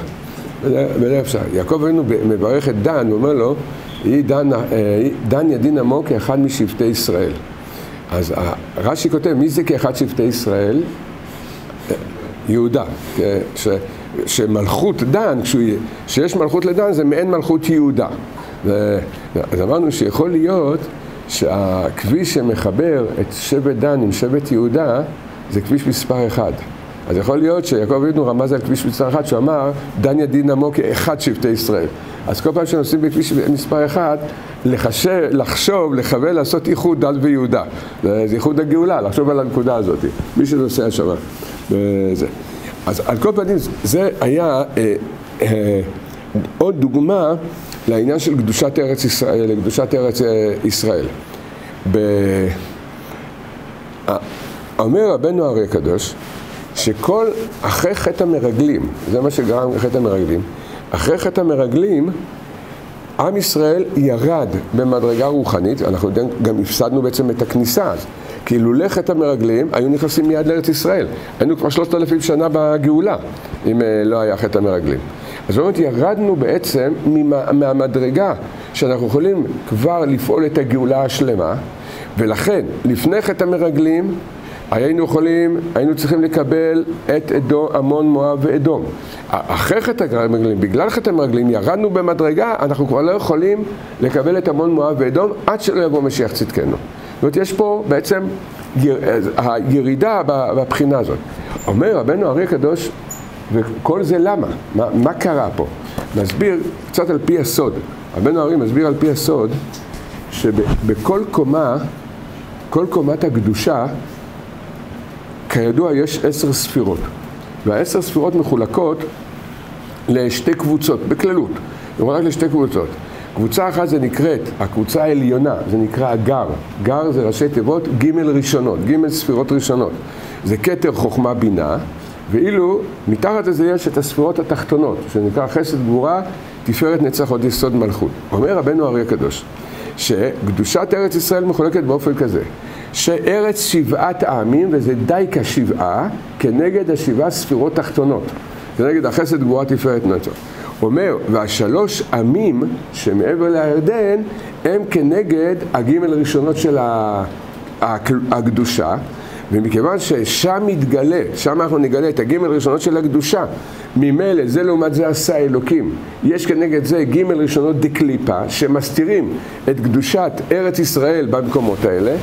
בדרך אפשר. יעקב אבינו מברך את דן ואומר לו, היא דן, אה, דן ידין עמו כאחד משבטי ישראל. אז רש"י כותב, מי זה כאחד שבטי ישראל? יהודה. ש, שמלכות דן, כשיש מלכות לדן זה מעין מלכות יהודה. אז אמרנו שיכול להיות שהכביש שמחבר את שבט דן עם שבט יהודה זה כביש מספר אחד. אז יכול להיות שיעקב אבינו רמז על כביש מספר אחד, שהוא אמר, דן ידין עמו כאחד שבטי ישראל. אז כל פעם שנוסעים בכביש מספר אחד, לחשב, לחשוב, לכוון, לעשות איחוד דן ויהודה. זה איחוד הגאולה, לחשוב על הנקודה הזאת. מי שנוסע שם. וזה. אז על כל פנים, זה היה אה, אה, עוד דוגמה לעניין של קדושת ארץ ישראל, לקדושת ארץ אה, ישראל. ב... אומר רבנו הרי הקדוש, שכל, אחרי חטא המרגלים, זה מה שגרם לחטא המרגלים, אחרי חטא המרגלים, עם ישראל ירד במדרגה רוחנית, אנחנו גם הפסדנו בעצם את הכניסה אז, כי לולא חטא המרגלים היו נכנסים מיד לארץ ישראל, היינו כבר שלושת אלפים שנה בגאולה, אם אה, לא היה חטא המרגלים. אז אומרת, ירדנו בעצם מהמדרגה שאנחנו יכולים כבר לפעול את הגאולה השלמה, ולכן, לפני חטא המרגלים, היינו יכולים, היינו צריכים לקבל את אדום, עמון, מואב ואדום. אחרי חטא המרגלים, בגלל חטא המרגלים, ירדנו במדרגה, אנחנו כבר לא יכולים לקבל את עמון, מואב ואדום עד שלא יבוא משיח צדקנו. זאת אומרת, יש פה בעצם הירידה בבחינה הזאת. אומר רבנו ארי הקדוש, וכל זה למה? מה, מה קרה פה? נסביר קצת על פי הסוד. רבנו ארי מסביר על פי הסוד שבכל קומה, כל קומת הקדושה כידוע יש עשר ספירות, והעשר ספירות מחולקות לשתי קבוצות, בכללות, רק לשתי קבוצות. קבוצה אחת זה נקראת, הקבוצה העליונה, זה נקרא הגר. גר זה ראשי תיבות ג' ראשונות, ג' ספירות ראשונות. זה כתר חוכמה בינה, ואילו מתחת לזה יש את הספירות התחתונות, שנקרא חסד גבורה, תפארת נצח עוד יסוד מלכות. אומר רבנו אריה הקדוש, שקדושת ארץ ישראל מחולקת באופן כזה, שארץ שבעת העמים, וזה די כשבעה, כנגד השבעה ספירות תחתונות. כנגד החסד גבוהה תפארת נצח. אומר, והשלוש עמים שמעבר לירדן, הם כנגד הגימל הראשונות של הקדושה, ומכיוון ששם מתגלה, שם אנחנו נגלה את הגימל הראשונות של הקדושה, ממילא זה לעומת זה עשה אלוקים. יש כנגד זה גימל ראשונות דקליפה, שמסתירים את קדושת ארץ ישראל במקומות האלה,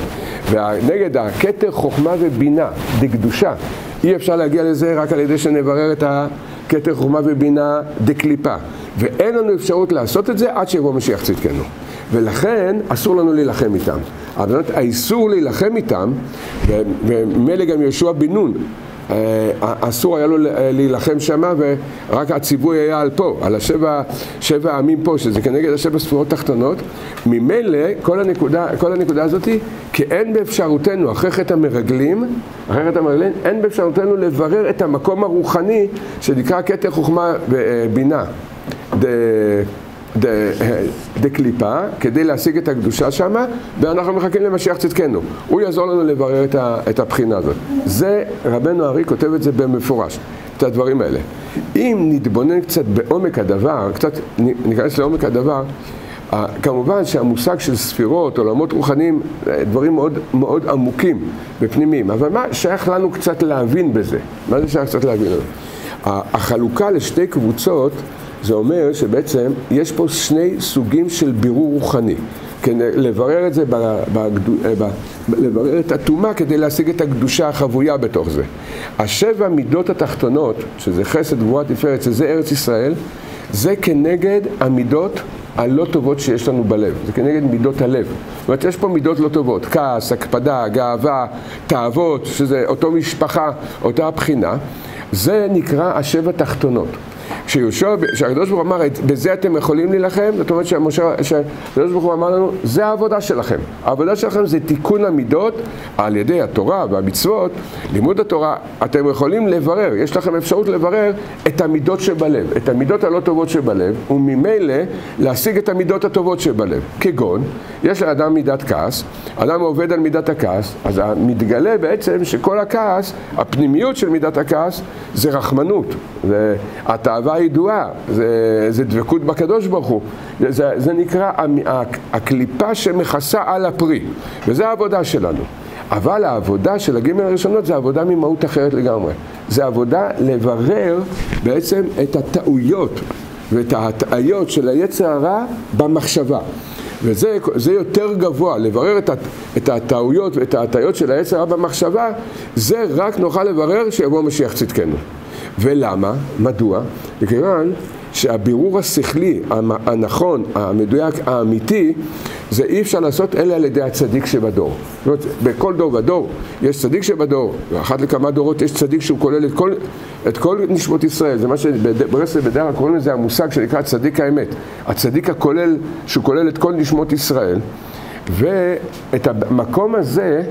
ונגד הכתר חוכמה ובינה דקדושה. אי אפשר להגיע לזה רק על ידי שנברר את הכתר חוכמה ובינה דקליפה. ואין לנו אפשרות לעשות את זה עד שיבוא משיח צדקנו. ולכן אסור לנו להילחם איתם. אבל האיסור להילחם איתם, וממילא גם יהושע בן נון, אה, אסור היה לו להילחם שמה ורק הציווי היה על פה, על השבע שבע עמים פה, שזה כנגד השבע ספירות תחתונות. ממילא כל הנקודה, כל הנקודה הזאת, כי אין באפשרותנו, אחרי חטא המרגלים, אחרי חטא המרגלים, אין באפשרותנו לברר את המקום הרוחני שנקרא כתר חוכמה ובינה. דקליפה, כדי להשיג את הקדושה שמה, ואנחנו מחכים למשיח צדקנו. הוא יעזור לנו לברר את, ה, את הבחינה הזאת. זה, רבנו ארי כותב את זה במפורש, את הדברים האלה. אם נתבונן קצת בעומק הדבר, קצת ניכנס לעומק הדבר, כמובן שהמושג של ספירות, עולמות רוחניים, דברים מאוד, מאוד עמוקים ופנימיים, אבל מה שייך לנו קצת להבין בזה? מה זה שייך קצת להבין בזה? החלוקה לשתי קבוצות זה אומר שבעצם יש פה שני סוגים של בירור רוחני. כן, לברר את זה, בגדו, אה, לברר את הטומאה כדי להשיג את הקדושה החבויה בתוך זה. השבע מידות התחתונות, שזה חסד, גבוהה, תפארת, שזה ארץ ישראל, זה כנגד המידות הלא טובות שיש לנו בלב, זה כנגד מידות הלב. זאת אומרת, יש פה מידות לא טובות, כעס, הקפדה, גאווה, תאוות, שזה אותו משפחה, אותה הבחינה, זה נקרא השבע תחתונות. כשיהושע, כשהקדוש ברוך הוא אמר, בזה אתם יכולים להילחם, זאת אומרת שהקדוש ברוך הוא אמר לנו, זה העבודה שלכם. העבודה שלכם זה תיקון המידות על ידי התורה והמצוות, לימוד התורה, אתם יכולים לברר, יש לכם אפשרות לברר את המידות שבלב, את המידות הלא טובות שבלב, וממילא להשיג את המידות הטובות שבלב. כגון, יש לאדם מידת כעס, אדם עובד על מידת הכעס, אז מתגלה בעצם שכל הכעס, הפנימיות של מידת הכעס, זה רחמנות. והתאווה ידועה, זה, זה דבקות בקדוש ברוך הוא. זה, זה נקרא הקליפה שמכסה על הפרי, וזה העבודה שלנו. אבל העבודה של הגימל הראשונות זה עבודה ממהות אחרת לגמרי. זה עבודה לברר בעצם את הטעויות ואת ההטעיות של היצר הרע במחשבה. וזה זה יותר גבוה, לברר את, את הטעויות ואת ההטעיות של היצר הרע במחשבה, זה רק נוכל לברר שיבוא משיח צדקנו. ולמה? מדוע? מכיוון שהבירור השכלי, הנכון, המדויק, האמיתי, זה אי אפשר לעשות אלא על ידי הצדיק שבדור. זאת אומרת, בכל דור ודור יש צדיק שבדור, ואחת לכמה דורות יש צדיק שהוא כולל את כל, את כל נשמות ישראל. זה מה שברסלב בדרך כלל קוראים לזה המושג שנקרא צדיק האמת. הצדיק הכולל, שהוא כולל את כל נשמות ישראל. ואת המקום הזה,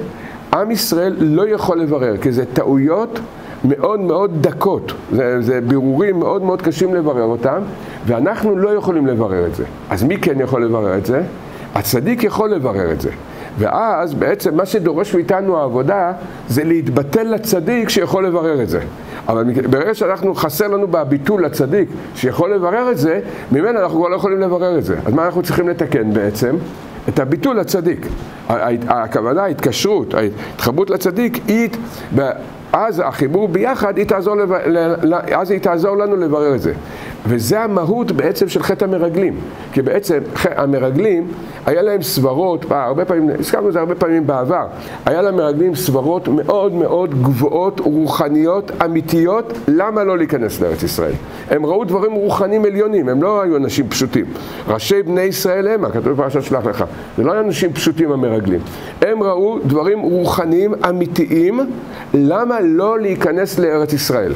עם ישראל לא יכול לברר, כי זה טעויות מאוד מאוד דקות, זה, זה בירורים מאוד מאוד קשים לברר אותם, ואנחנו לא יכולים לברר את זה. אז מי כן יכול לברר את זה? הצדיק יכול לברר את זה. ואז בעצם מה שדורש מאיתנו העבודה זה להתבטל לצדיק שיכול לברר את זה. אבל ברגע שאנחנו, חסר לנו בביטול לצדיק שיכול לברר את זה, ממנו אנחנו כבר לא יכולים לברר את זה. אז מה אנחנו צריכים לתקן בעצם? את הביטול לצדיק. הכוונה, ההתקשרות, ההתחברות לצדיק, היא, אז החיבור ביחד, היא תעזור. אז היא תעזור לנו לברר את זה. וזה המהות בעצם של חטא המרגלים. כי בעצם המרגלים, היה להם סברות, הרבה פעמים, הזכרנו את זה הרבה פעמים בעבר, היה למרגלים סברות מאוד מאוד גבוהות, רוחניות, אמיתיות, למה לא להיכנס לארץ ישראל? הם ראו דברים רוחניים עליונים, הם לא היו אנשים פשוטים. ראשי בני ישראל המה, כתוב בפרשת שלח לך. זה לא היו אנשים פשוטים המרגלים. הם ראו דברים רוחניים אמיתיים, למה לא להיכנס לארץ ישראל?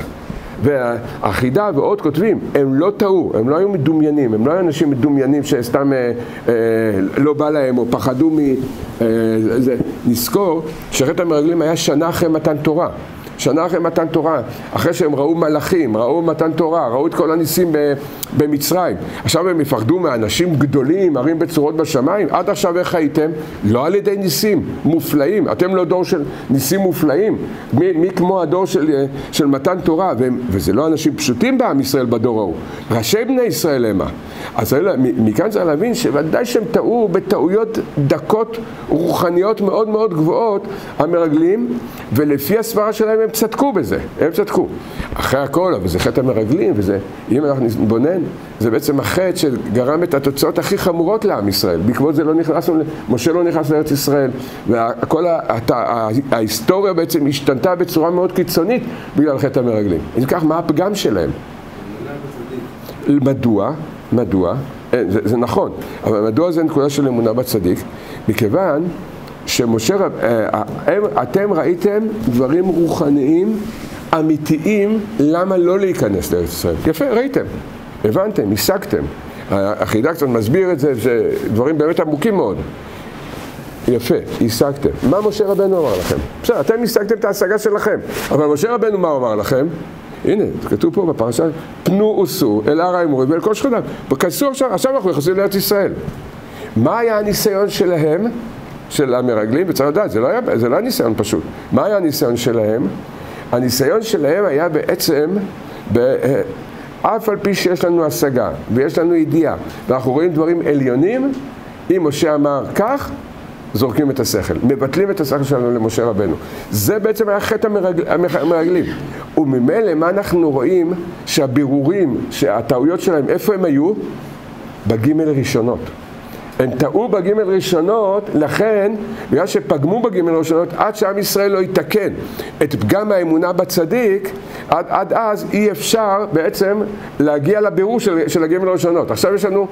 והחידה ועוד כותבים, הם לא טעו, הם לא היו מדומיינים, הם לא היו אנשים מדומיינים שסתם אה, אה, לא בא להם או פחדו מ... אה, זה. נזכור שחטא המרגלים היה שנה אחרי מתן תורה. שנה אחרי מתן תורה, אחרי שהם ראו מלאכים, ראו מתן תורה, ראו את כל הניסים במצרים. עכשיו הם יפחדו מאנשים גדולים, ערים בצורות בשמיים. עד עכשיו איך הייתם? לא על ידי ניסים מופלאים. אתם לא דור של ניסים מופלאים. מי, מי כמו הדור של, של מתן תורה? והם, וזה לא אנשים פשוטים בעם ישראל בדור ההוא. ראשי בני ישראל המה. אז מכאן צריך להבין שוודאי שהם טעו בטעויות דקות רוחניות מאוד מאוד גבוהות, המרגלים, ולפי הסברה שלהם הם צדקו בזה, הם צדקו. אחרי הכל, אבל זה חטא המרגלים, וזה, אם אנחנו נתבונן, זה בעצם החטא שגרם את התוצאות הכי חמורות לעם ישראל. בעקבות זה לא נכנסנו, משה לא נכנס לארץ ישראל, וכל ההיסטוריה בעצם השתנתה בצורה מאוד קיצונית בגלל חטא המרגלים. אם כך, מה הפגם שלהם? מדוע? מדוע? זה, זה נכון, אבל מדוע זה נקודה של אמונה בצדיק? מכיוון שמשה, אתם ראיתם דברים רוחניים אמיתיים למה לא להיכנס לארץ ישראל. יפה, ראיתם, הבנתם, השגתם. החידה קצת מסביר את זה, זה דברים באמת עמוקים מאוד. יפה, השגתם. מה משה רבנו אמר לכם? בסדר, אתם השגתם את ההשגה שלכם, אבל משה רבנו מה אמר לכם? הנה, כתוב פה בפרשה, פנו וסו אל הר האמורי ואל כל שכוניו. כנסו עכשיו, עכשיו אנחנו נכנסים לארץ ישראל. מה היה הניסיון שלהם, של המרגלים? וצריך לדעת, זה לא היה, זה לא היה ניסיון פשוט. מה היה הניסיון שלהם? הניסיון שלהם היה בעצם, ב, אף על פי שיש לנו השגה ויש לנו ידיעה, ואנחנו רואים דברים עליונים, אם משה אמר כך, זורקים את השכל, מבטלים את השכל שלנו למשה רבנו. זה בעצם היה חטא המרגל, המרגלים. וממילא מה אנחנו רואים שהבירורים, שהטעויות שלהם, איפה הם היו? בגימל ראשונות. הם טעו בגימל ראשונות, לכן, בגלל שפגמו בגימל ראשונות, עד שעם ישראל לא יתקן את פגם האמונה בצדיק, עד, עד אז אי אפשר בעצם להגיע לבירור של, של הגימל ראשונות. עכשיו יש לנו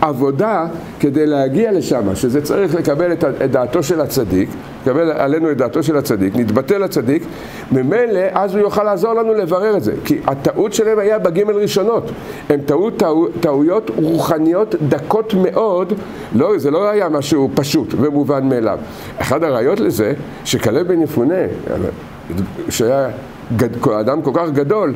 עבודה כדי להגיע לשם, שזה צריך לקבל את, את דעתו של הצדיק, לקבל עלינו את דעתו של הצדיק, נתבטל לצדיק, ממילא אז הוא יוכל לעזור לנו לברר את זה. כי הטעות שלהם היה בגימל ראשונות. הם טעו טעו, טעויות רוחניות דקות מאוד, לא, זה לא היה משהו פשוט ומובן מאליו. אחד הראיות לזה, שכלב בן יפונה, שהיה אדם כל כך גדול,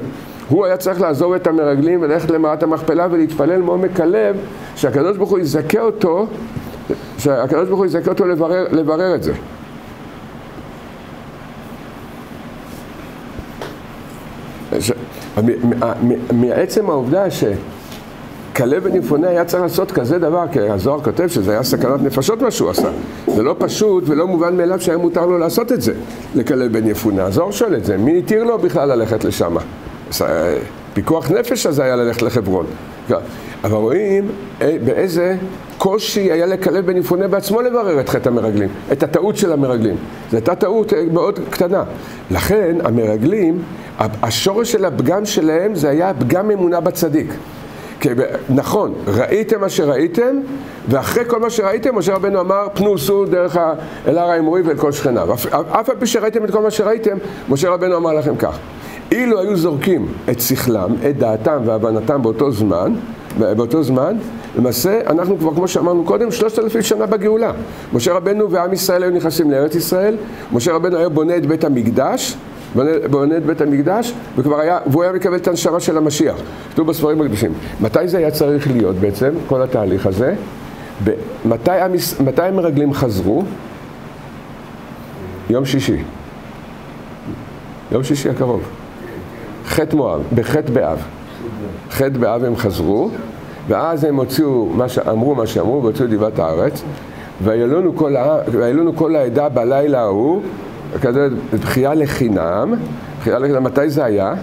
הוא היה צריך לעזוב את המרגלים וללכת למערת המכפלה ולהתפלל מעומק הלב שהקדוש ברוך הוא יזכה אותו, שהקדוש ברוך הוא יזכה אותו לברר, לברר את זה. ש- מעצם העובדה שכלב בן יפונה היה צריך לעשות כזה דבר, כי הזוהר כותב שזה היה סכנת נפשות מה שהוא עשה. זה לא פשוט ולא מובן מאליו שהיה מותר לו לעשות את זה, לכלב בן יפונה. הזוהר שואל את זה, מי התיר לו בכלל ללכת לשם? פיקוח נפש אז היה ללכת לחברון. אבל רואים אה, באיזה קושי היה לכלב בן יפונה בעצמו לברר את חטא המרגלים, את הטעות של המרגלים. זו הייתה טעות אה, מאוד קטנה. לכן המרגלים, השורש של הפגם שלהם זה היה פגם אמונה בצדיק. כי נכון, ראיתם מה שראיתם, ואחרי כל מה שראיתם, משה רבנו אמר, פנו סעו דרך אל הר האמורי ואל כל שכניו. אף על פי שראיתם את כל מה שראיתם, משה רבנו אמר לכם כך. אילו היו זורקים את שכלם, את דעתם והבנתם באותו זמן, באותו זמן, למעשה אנחנו כבר, כמו שאמרנו קודם, שלושת אלפים שנה בגאולה. משה רבנו ועם ישראל היו נכנסים לארץ ישראל, משה רבנו היה בונה את בית המקדש, בונה, את בית המקדש, וכבר היה, והוא היה מקבל את הנשמה של המשיח. כתוב בספרים הקדושים. מתי זה היה צריך להיות בעצם, כל התהליך הזה? מתי, מתי המרגלים חזרו? יום שישי. יום שישי הקרוב. חטא מואב, בחטא באב. חטא באב הם חזרו, ואז הם הוציאו, מה שאמרו מה שאמרו, והוציאו דיבת הארץ, והעלונו כל, כל העדה בלילה ההוא, כזה בכייה לחינם, בכייה לחינם, מתי זה היה?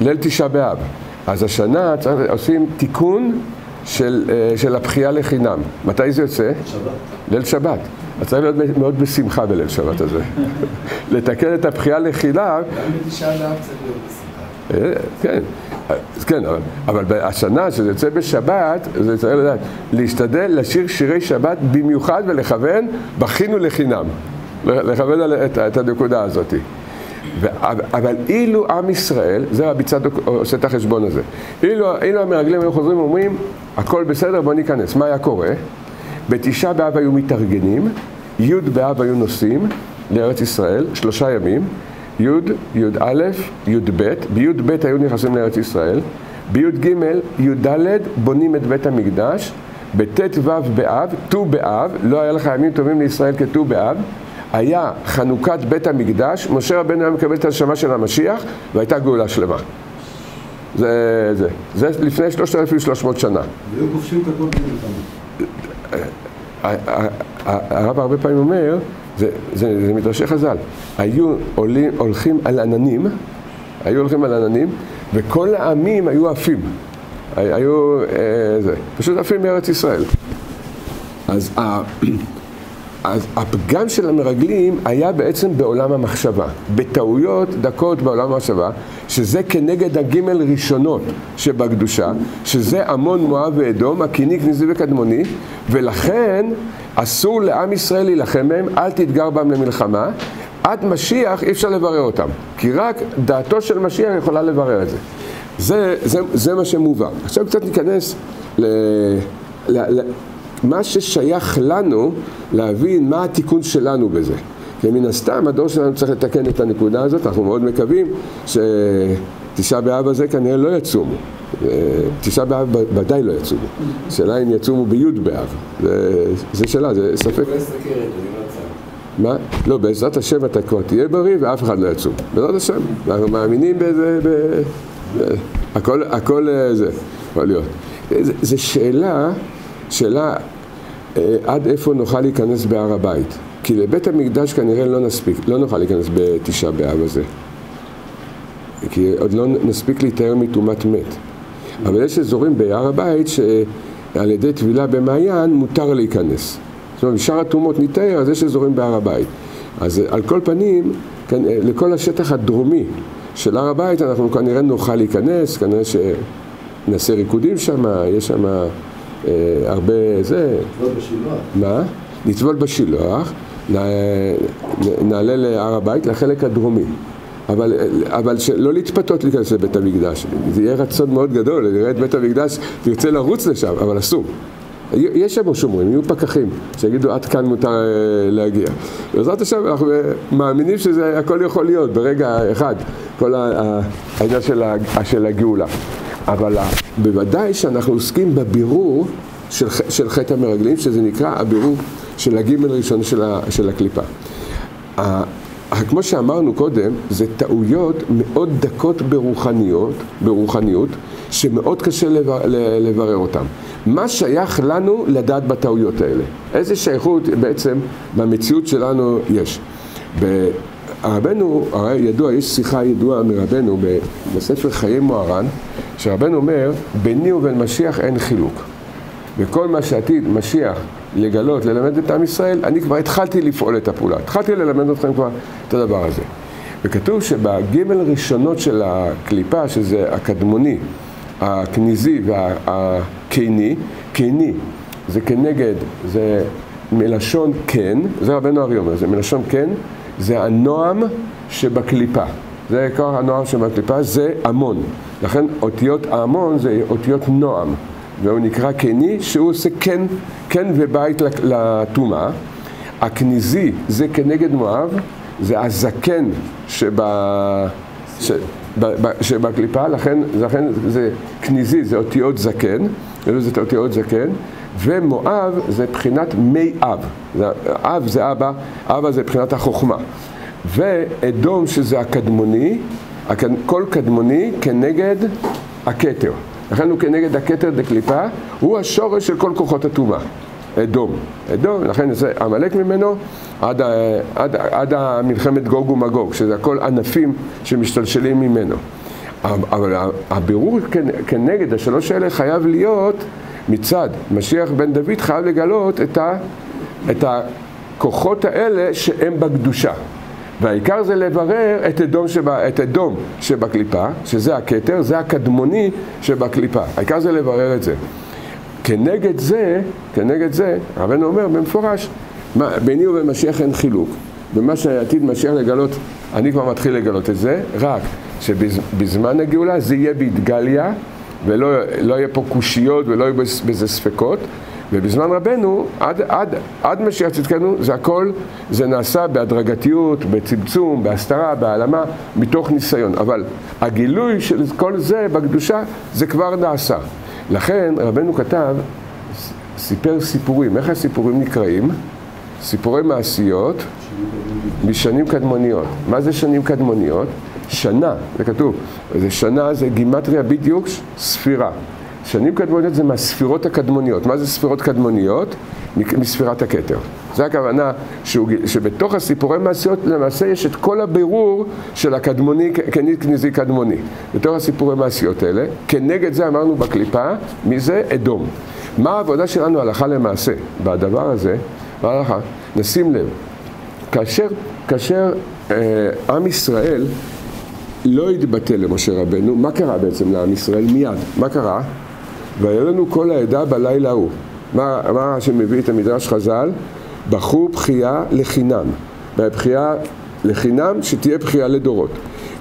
ליל תשעה באב. אז השנה עושים תיקון של, של הבכייה לחינם. מתי זה יוצא? שבת. ליל שבת. אז צריך להיות מאוד בשמחה בליל שבת הזה. לתקן את הבכייה לחינם. גם בתשעה באב צריך להיות בשמחה. כן, כן, אבל, אבל השנה שזה יוצא בשבת, זה צריך לדעת, להשתדל לשיר שירי שבת במיוחד ולכוון, בכינו לחינם. לכוון את, את הנקודה הזאת. ו, אבל אילו עם ישראל, זה רבי צדוק עושה את החשבון הזה, אילו, אילו המרגלים היו חוזרים ואומרים, הכל בסדר, בוא ניכנס. מה היה קורה? בתשעה באב היו מתארגנים, י' באב היו נוסעים לארץ ישראל, שלושה ימים, י', י"א, י"ב, בי"ב היו נכנסים לארץ ישראל, בי"ג, י"ד בונים את בית המקדש, בט"ו באב, ט"ו באב, לא היה לך ימים טובים לישראל כט"ו באב, היה חנוכת בית המקדש, משה רבנו היה מקבל את הנשמה של המשיח והייתה גאולה שלמה. זה, זה, זה לפני 3,300 שנה. והיו כובשים את הכל. הרב הרבה פעמים אומר, זה, זה, זה מדרשי חז"ל, היו עולים, הולכים על עננים, היו הולכים על עננים, וכל העמים היו עפים. היו, אה, זה, פשוט עפים מארץ ישראל. אז, אז הפגם של המרגלים היה בעצם בעולם המחשבה, בטעויות דקות בעולם המחשבה, שזה כנגד הגימל ראשונות שבקדושה, שזה עמון מואב ואדום, הקיני כניזי וקדמוני, ולכן אסור לעם ישראל להילחם בהם, אל תתגר בהם למלחמה, עד משיח אי אפשר לברר אותם, כי רק דעתו של משיח יכולה לברר את זה. זה, זה, זה מה שמובא. עכשיו קצת ניכנס ל... ל, ל מה ששייך לנו להבין מה התיקון שלנו בזה. כי מן הסתם הדור שלנו צריך לתקן את הנקודה הזאת, אנחנו מאוד מקווים שתשעה באב הזה כנראה לא יצומו. תשעה באב ודאי לא יצומו. השאלה אם יצומו בי' באב. זה, זה שאלה, זה ספק. לא לא. מה? לא, בעזרת השם אתה כבר תהיה בריא ואף אחד לא יצום. בעזרת השם. אנחנו מאמינים בזה, ב... הכל, הכל אה, זה, יכול להיות. זו שאלה, שאלה אה, עד איפה נוכל להיכנס בהר הבית. כי לבית המקדש כנראה לא נספיק, לא נוכל להיכנס בתשעה באב הזה. כי עוד לא נספיק להתאר מטומאת מת. אבל יש אזורים בהר הבית שעל ידי טבילה במעיין מותר להיכנס. זאת אומרת, משאר הטומאות ניתאר, אז יש אזורים בהר הבית. אז על כל פנים, כן, לכל השטח הדרומי של הר הבית אנחנו כנראה נוכל להיכנס, כנראה שנעשה ריקודים שם, יש שם אה, הרבה זה... לא בשילוח. מה? נטבול בשילוח, נעלה להר הבית, לחלק הדרומי. אבל, אבל לא להתפתות להיכנס לבית המקדש. זה יהיה רצון מאוד גדול, נראה את בית המקדש, תרצה לרוץ לשם, אבל אסור. יש שם שומרים, יהיו פקחים, שיגידו עד כאן מותר אה, להגיע. בעזרת השם אנחנו אה, מאמינים שזה הכל יכול להיות ברגע אחד, כל העניין של הגאולה. אבל בוודאי שאנחנו עוסקים בבירור של, של חטא המרגלים, שזה נקרא הבירור של הגימל ראשון של, ה- של הקליפה. כמו שאמרנו קודם, זה טעויות מאוד דקות ברוחניות, ברוחניות, שמאוד קשה לבר, לברר אותן. מה שייך לנו לדעת בטעויות האלה? איזה שייכות בעצם במציאות שלנו יש? רבנו, הרי ידוע, יש שיחה ידועה מרבנו בספר חיי מוהר"ן, שרבנו אומר, ביני ובין משיח אין חילוק. וכל מה שעתיד משיח לגלות, ללמד את עם ישראל, אני כבר התחלתי לפעול את הפעולה. התחלתי ללמד אתכם כבר את הדבר הזה. וכתוב שבגימל ראשונות של הקליפה, שזה הקדמוני, הכניזי והקיני, קיני זה כנגד, זה מלשון כן, זה רבנו ארי אומר, זה מלשון כן, זה הנועם שבקליפה. זה כוח הנועם שבקליפה, זה המון. לכן אותיות ההמון זה אותיות נועם. והוא נקרא קני, שהוא עושה כן, כן ובית לטומאה. הכניזי זה כנגד מואב, זה הזקן שב... ש... ב- ב- שבקליפה, לכן, לכן זה כניזי, זה אותיות זקן, זה אותיות זקן, ומואב זה בחינת מי אב, זה, אב זה אבא, אבא זה בחינת החוכמה, ואדום שזה הקדמוני, הקד- כל קדמוני כנגד הכתר, לכן הוא כנגד הכתר דקליפה, הוא השורש של כל כוחות הטומאה. אדום. אדום, לכן זה עמלק ממנו עד, עד, עד המלחמת גוג ומגוג, שזה הכל ענפים שמשתלשלים ממנו. אבל הבירור כנ- כנגד השלוש האלה חייב להיות מצד משיח בן דוד חייב לגלות את, ה, את הכוחות האלה שהם בקדושה. והעיקר זה לברר את אדום, שבה, את אדום שבקליפה, שזה הכתר, זה הקדמוני שבקליפה. העיקר זה לברר את זה. כנגד זה, כנגד זה, רבנו אומר במפורש, מה, ביני משיח אין חילוק. ומה שעתיד משיח לגלות, אני כבר מתחיל לגלות את זה, רק שבזמן הגאולה זה יהיה בהתגליה, ולא לא יהיה פה קושיות ולא יהיה בזה ספקות, ובזמן רבנו, עד, עד, עד משיח צדקנו, זה הכל, זה נעשה בהדרגתיות, בצמצום, בהסתרה, בהעלמה, מתוך ניסיון. אבל הגילוי של כל זה בקדושה, זה כבר נעשה. לכן רבנו כתב, סיפר סיפורים. איך הסיפורים נקראים? סיפורי מעשיות משנים קדמוניות. מה זה שנים קדמוניות? שנה, זה כתוב. זה שנה, זה גימטריה בדיוק, ספירה. שנים קדמוניות זה מהספירות הקדמוניות. מה זה ספירות קדמוניות? מספירת הכתר. זה הכוונה שהוא, שבתוך הסיפורי מעשיות למעשה יש את כל הבירור של הקדמוני, כני כניזי קדמוני. בתוך הסיפורי מעשיות האלה, כנגד זה אמרנו בקליפה, מי זה? אדום. מה העבודה שלנו הלכה למעשה בדבר הזה? בהלכה, נשים לב, כאשר, כאשר אה, עם ישראל לא התבטא למשה רבנו, מה קרה בעצם לעם ישראל? מיד. מה קרה? והיה לנו כל העדה בלילה ההוא. מה, מה שמביא את המדרש חז"ל? בחרו בחייה לחינם. והבחייה לחינם שתהיה בחייה לדורות.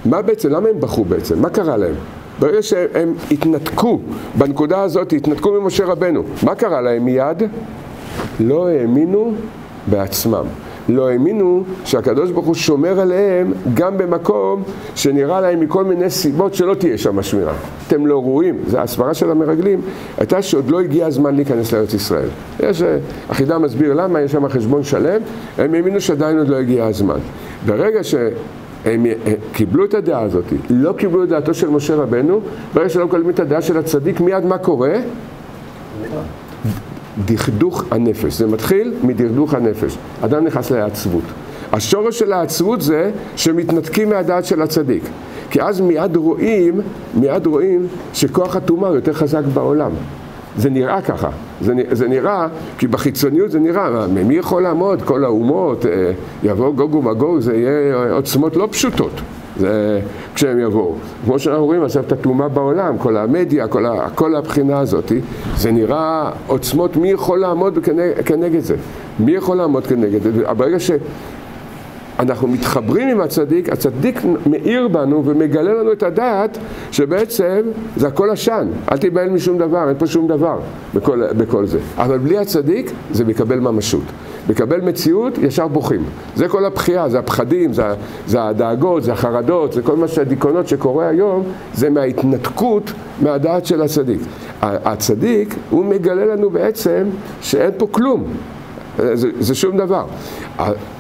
מה בעצם, למה הם בחרו בעצם? מה קרה להם? ברגע שהם התנתקו, בנקודה הזאת התנתקו ממשה רבנו, מה קרה להם מיד? לא האמינו בעצמם. לא האמינו שהקדוש ברוך הוא שומר עליהם גם במקום שנראה להם מכל מיני סיבות שלא תהיה שם שמירה. אתם לא ראויים, זו הסברה של המרגלים, הייתה שעוד לא הגיע הזמן להיכנס לארץ ישראל. יש, החידה מסביר למה, יש שם חשבון שלם, הם האמינו שעדיין עוד לא הגיע הזמן. ברגע שהם קיבלו את הדעה הזאת, לא קיבלו את דעתו של משה רבנו, ברגע שלא מקבלים את הדעה של הצדיק, מיד מה קורה? דכדוך הנפש. זה מתחיל מדכדוך הנפש. אדם נכנס לעצבות. השורש של העצבות זה שמתנתקים מהדעת של הצדיק. כי אז מיד רואים, מיד רואים שכוח הטומאה יותר חזק בעולם. זה נראה ככה, זה, זה נראה, כי בחיצוניות זה נראה, מי יכול לעמוד? כל האומות, יבוא גוג ומגוג, זה יהיה עוצמות לא פשוטות. זה כשהם יבואו. כמו שאנחנו רואים עכשיו את הטומאה בעולם, כל המדיה, כל, ה, כל הבחינה הזאת, זה נראה עוצמות, מי יכול לעמוד כנגד, כנגד זה? מי יכול לעמוד כנגד זה? ברגע שאנחנו מתחברים עם הצדיק, הצדיק מאיר בנו ומגלה לנו את הדעת שבעצם זה הכל עשן, אל תיבהל משום דבר, אין פה שום דבר בכל, בכל זה. אבל בלי הצדיק זה מקבל ממשות. מקבל מציאות, ישר בוכים. זה כל הבכייה, זה הפחדים, זה, זה הדאגות, זה החרדות, זה כל מה שהדיכאונות שקורה היום, זה מההתנתקות מהדעת של הצדיק. הצדיק, הוא מגלה לנו בעצם שאין פה כלום. זה, זה שום דבר.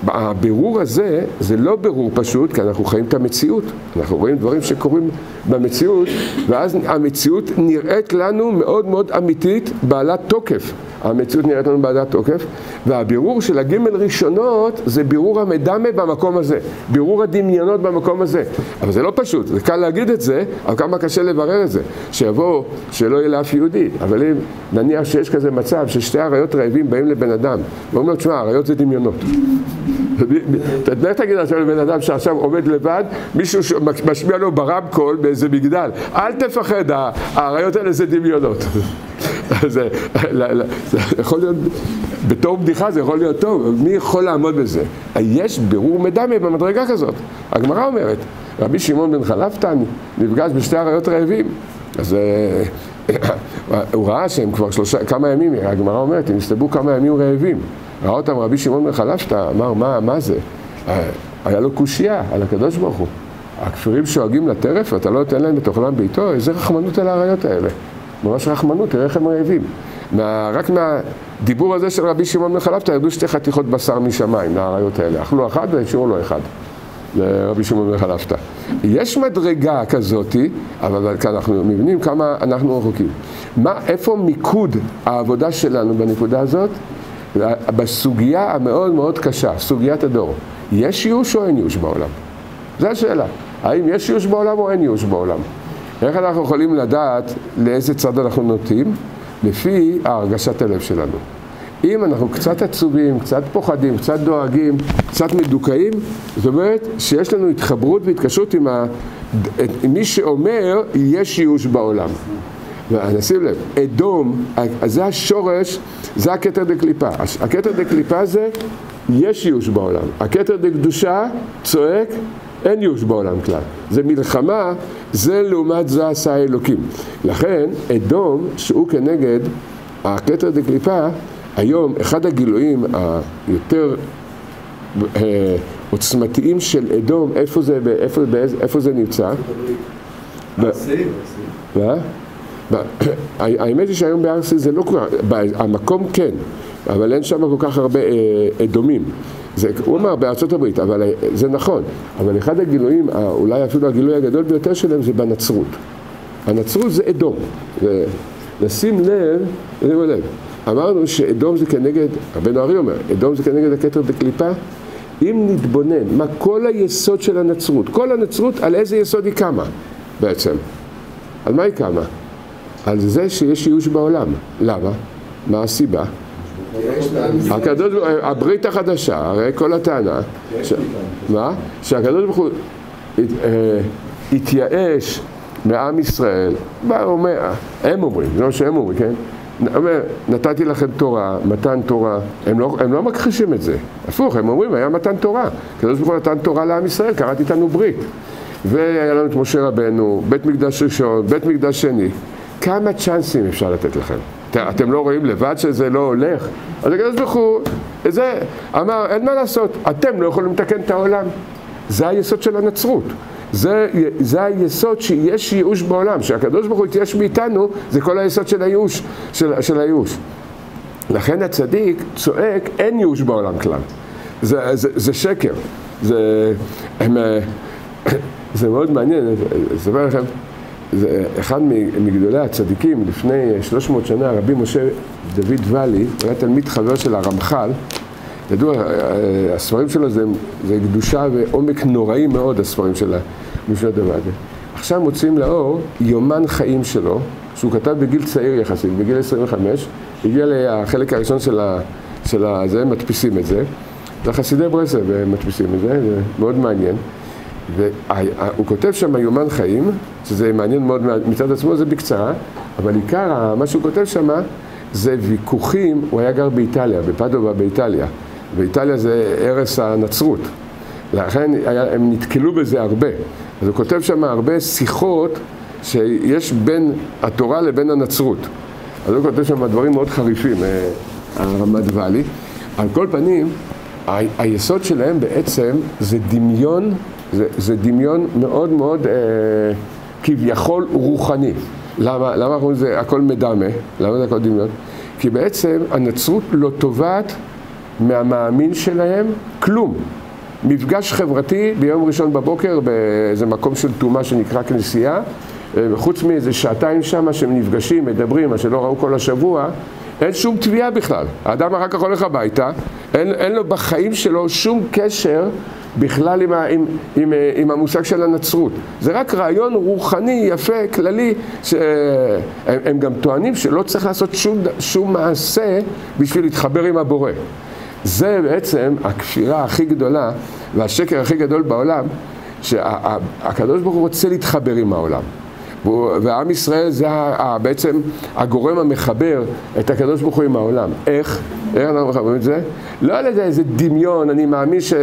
הבירור הזה, זה לא בירור פשוט, כי אנחנו חיים את המציאות. אנחנו רואים דברים שקורים במציאות, ואז המציאות נראית לנו מאוד מאוד אמיתית, בעלת תוקף. המציאות נראית לנו בעלת תוקף, והבירור של הגימל ראשונות זה בירור המדמה במקום הזה, בירור הדמיונות במקום הזה. אבל זה לא פשוט, זה קל להגיד את זה, אבל כמה קשה לברר את זה. שיבוא, שלא יהיה לאף יהודי, אבל אם נניח שיש כזה מצב ששתי אריות רעבים באים לבן אדם, ואומרים לו, תשמע, אריות זה דמיונות. אתה תגיד עכשיו לבן אדם שעכשיו עומד לבד, מישהו משמיע לו ברמקול באיזה מגדל, אל תפחד, האריות האלה זה דמיונות. זה, יכול להיות, בתור בדיחה זה יכול להיות טוב, מי יכול לעמוד בזה? יש בירור מדמה במדרגה כזאת. הגמרא אומרת, רבי שמעון בן חלפתא נפגש בשתי אריות רעבים. אז אה, הוא ראה שהם כבר שלושה, כמה ימים, הגמרא אומרת, הם הסתברו כמה ימים רעבים. ראה אותם רבי שמעון בן חלפתא, אמר, מה, מה זה? אה, היה לו קושייה על הקדוש ברוך הוא. הכפירים שואגים לטרף ואתה לא נותן להם את אוכלם בעיתו, איזה רחמנות על האריות האלה. ממש רחמנות, תראה איך הם רעבים. מה, רק מהדיבור הזה של רבי שמעון בן חלפתא ירדו שתי חתיכות בשר משמיים לאריות האלה. אכלו אחת והשאירו לו אחד. לרבי שמעון בן חלפתא. יש מדרגה כזאתי, אבל אנחנו מבינים כמה אנחנו רחוקים. מה, איפה מיקוד העבודה שלנו בנקודה הזאת? בסוגיה המאוד מאוד קשה, סוגיית הדור. יש ייאוש או אין ייאוש בעולם? זו השאלה. האם יש ייאוש בעולם או אין ייאוש בעולם? איך אנחנו יכולים לדעת לאיזה צד אנחנו נוטים? לפי הרגשת הלב שלנו. אם אנחנו קצת עצובים, קצת פוחדים, קצת דואגים, קצת מדוכאים, זאת אומרת שיש לנו התחברות והתקשרות עם ה... מי שאומר יש ייאוש בעולם. נשים לב, אדום, זה השורש, זה הכתר דקליפה. הכתר דקליפה זה יש ייאוש בעולם. הכתר דקדושה צועק אין ייאוש בעולם כלל. זה מלחמה, זה לעומת זה עשה האלוקים. לכן, אדום, שהוא כנגד הכתר דקליפה, היום אחד הגילויים היותר אה, עוצמתיים של אדום, איפה זה, איפה, באיזה, איפה זה נמצא? ב- מה? ב- האמת היא שהיום בהר סיני זה לא כל כך, המקום כן, אבל אין שם כל כך הרבה אה, אדומים. זה, הוא אמר בארצות הברית, אבל אה, זה נכון, אבל אחד הגילויים, אולי אפילו הגילוי הגדול ביותר שלהם זה בנצרות. הנצרות זה אדום. זה, נשים לב, שימו לב, אמרנו שאדום זה כנגד, רבנו ארי אומר, אדום זה כנגד הכתר דקליפה. אם נתבונן, מה כל היסוד של הנצרות, כל הנצרות על איזה יסוד היא קמה בעצם? על מה היא קמה? על זה שיש ייאוש בעולם. למה? מה הסיבה? הקדוש ברוך הוא, הברית החדשה, הרי כל הטענה. מה? שהקדוש ברוך הוא אה, התייאש מעם ישראל, מה אומר? הם אומרים, זה לא שהם אומרים, כן? נתתי לכם תורה, מתן תורה, הם לא, הם לא מכחישים את זה, הפוך, הם אומרים, היה מתן תורה, הקדוש ברוך הוא נתן תורה לעם ישראל, קראת איתנו ברית, והיה לנו את משה רבנו, בית מקדש ראשון, בית מקדש שני, כמה צ'אנסים אפשר לתת לכם? את- אתם לא רואים לבד שזה לא הולך? אז הקדוש ברוך הוא, זה, אמר, אין מה לעשות, אתם לא יכולים לתקן את העולם. זה היסוד של הנצרות. זה, זה היסוד שיש ייאוש בעולם, שהקדוש ברוך הוא התייאש מאיתנו, זה כל היסוד של הייאוש, של, של הייאוש. לכן הצדיק צועק, אין ייאוש בעולם כלל. זה, זה, זה שקר. זה, הם, זה מאוד מעניין, אני אספר לכם, זה אחד מגדולי הצדיקים לפני 300 שנה, רבי משה דוד ואלי, הוא היה תלמיד חבר של הרמח"ל, ידוע, הספרים שלו זה, זה קדושה ועומק נוראי מאוד, הספרים של המשנה דוד. עכשיו מוצאים לאור יומן חיים שלו, שהוא כתב בגיל צעיר יחסית, בגיל 25, הגיע לחלק הראשון של ה... של ה... זה, מדפיסים את זה. זה חסידי ברסלב אה, מדפיסים את זה, זה מאוד מעניין. והוא כותב שם יומן חיים, שזה מעניין מאוד מצד עצמו, זה בקצרה, אבל עיקר מה שהוא כותב שם זה ויכוחים, הוא היה גר באיטליה, בפדובה באיטליה, ואיטליה זה ערש הנצרות, לכן הם נתקלו בזה הרבה, אז הוא כותב שם הרבה שיחות שיש בין התורה לבין הנצרות, אז הוא כותב שם דברים מאוד חריפים, אה, הרמת ואלי, על כל פנים, ה- היסוד שלהם בעצם זה דמיון, זה, זה דמיון מאוד מאוד אה, כביכול רוחני. למה? למה אנחנו אומרים זה הכל מדמה? למה זה הכל דמיון? כי בעצם הנצרות לא תובעת מהמאמין שלהם כלום. מפגש חברתי ביום ראשון בבוקר באיזה מקום של טומאה שנקרא כנסייה, וחוץ מאיזה שעתיים שם שהם נפגשים, מדברים, מה שלא ראו כל השבוע, אין שום תביעה בכלל. האדם אחר כך הולך הביתה, אין, אין לו בחיים שלו שום קשר בכלל עם, ה, עם, עם, עם המושג של הנצרות. זה רק רעיון רוחני, יפה, כללי, שהם הם גם טוענים שלא צריך לעשות שום, שום מעשה בשביל להתחבר עם הבורא. זה בעצם הכפירה הכי גדולה והשקר הכי גדול בעולם, שהקדוש ברוך הוא רוצה להתחבר עם העולם. ועם ישראל זה בעצם הגורם המחבר את הקדוש ברוך הוא עם העולם. איך? איך אנחנו מחברים את זה? לא על ידי איזה דמיון, אני מאמין, ש...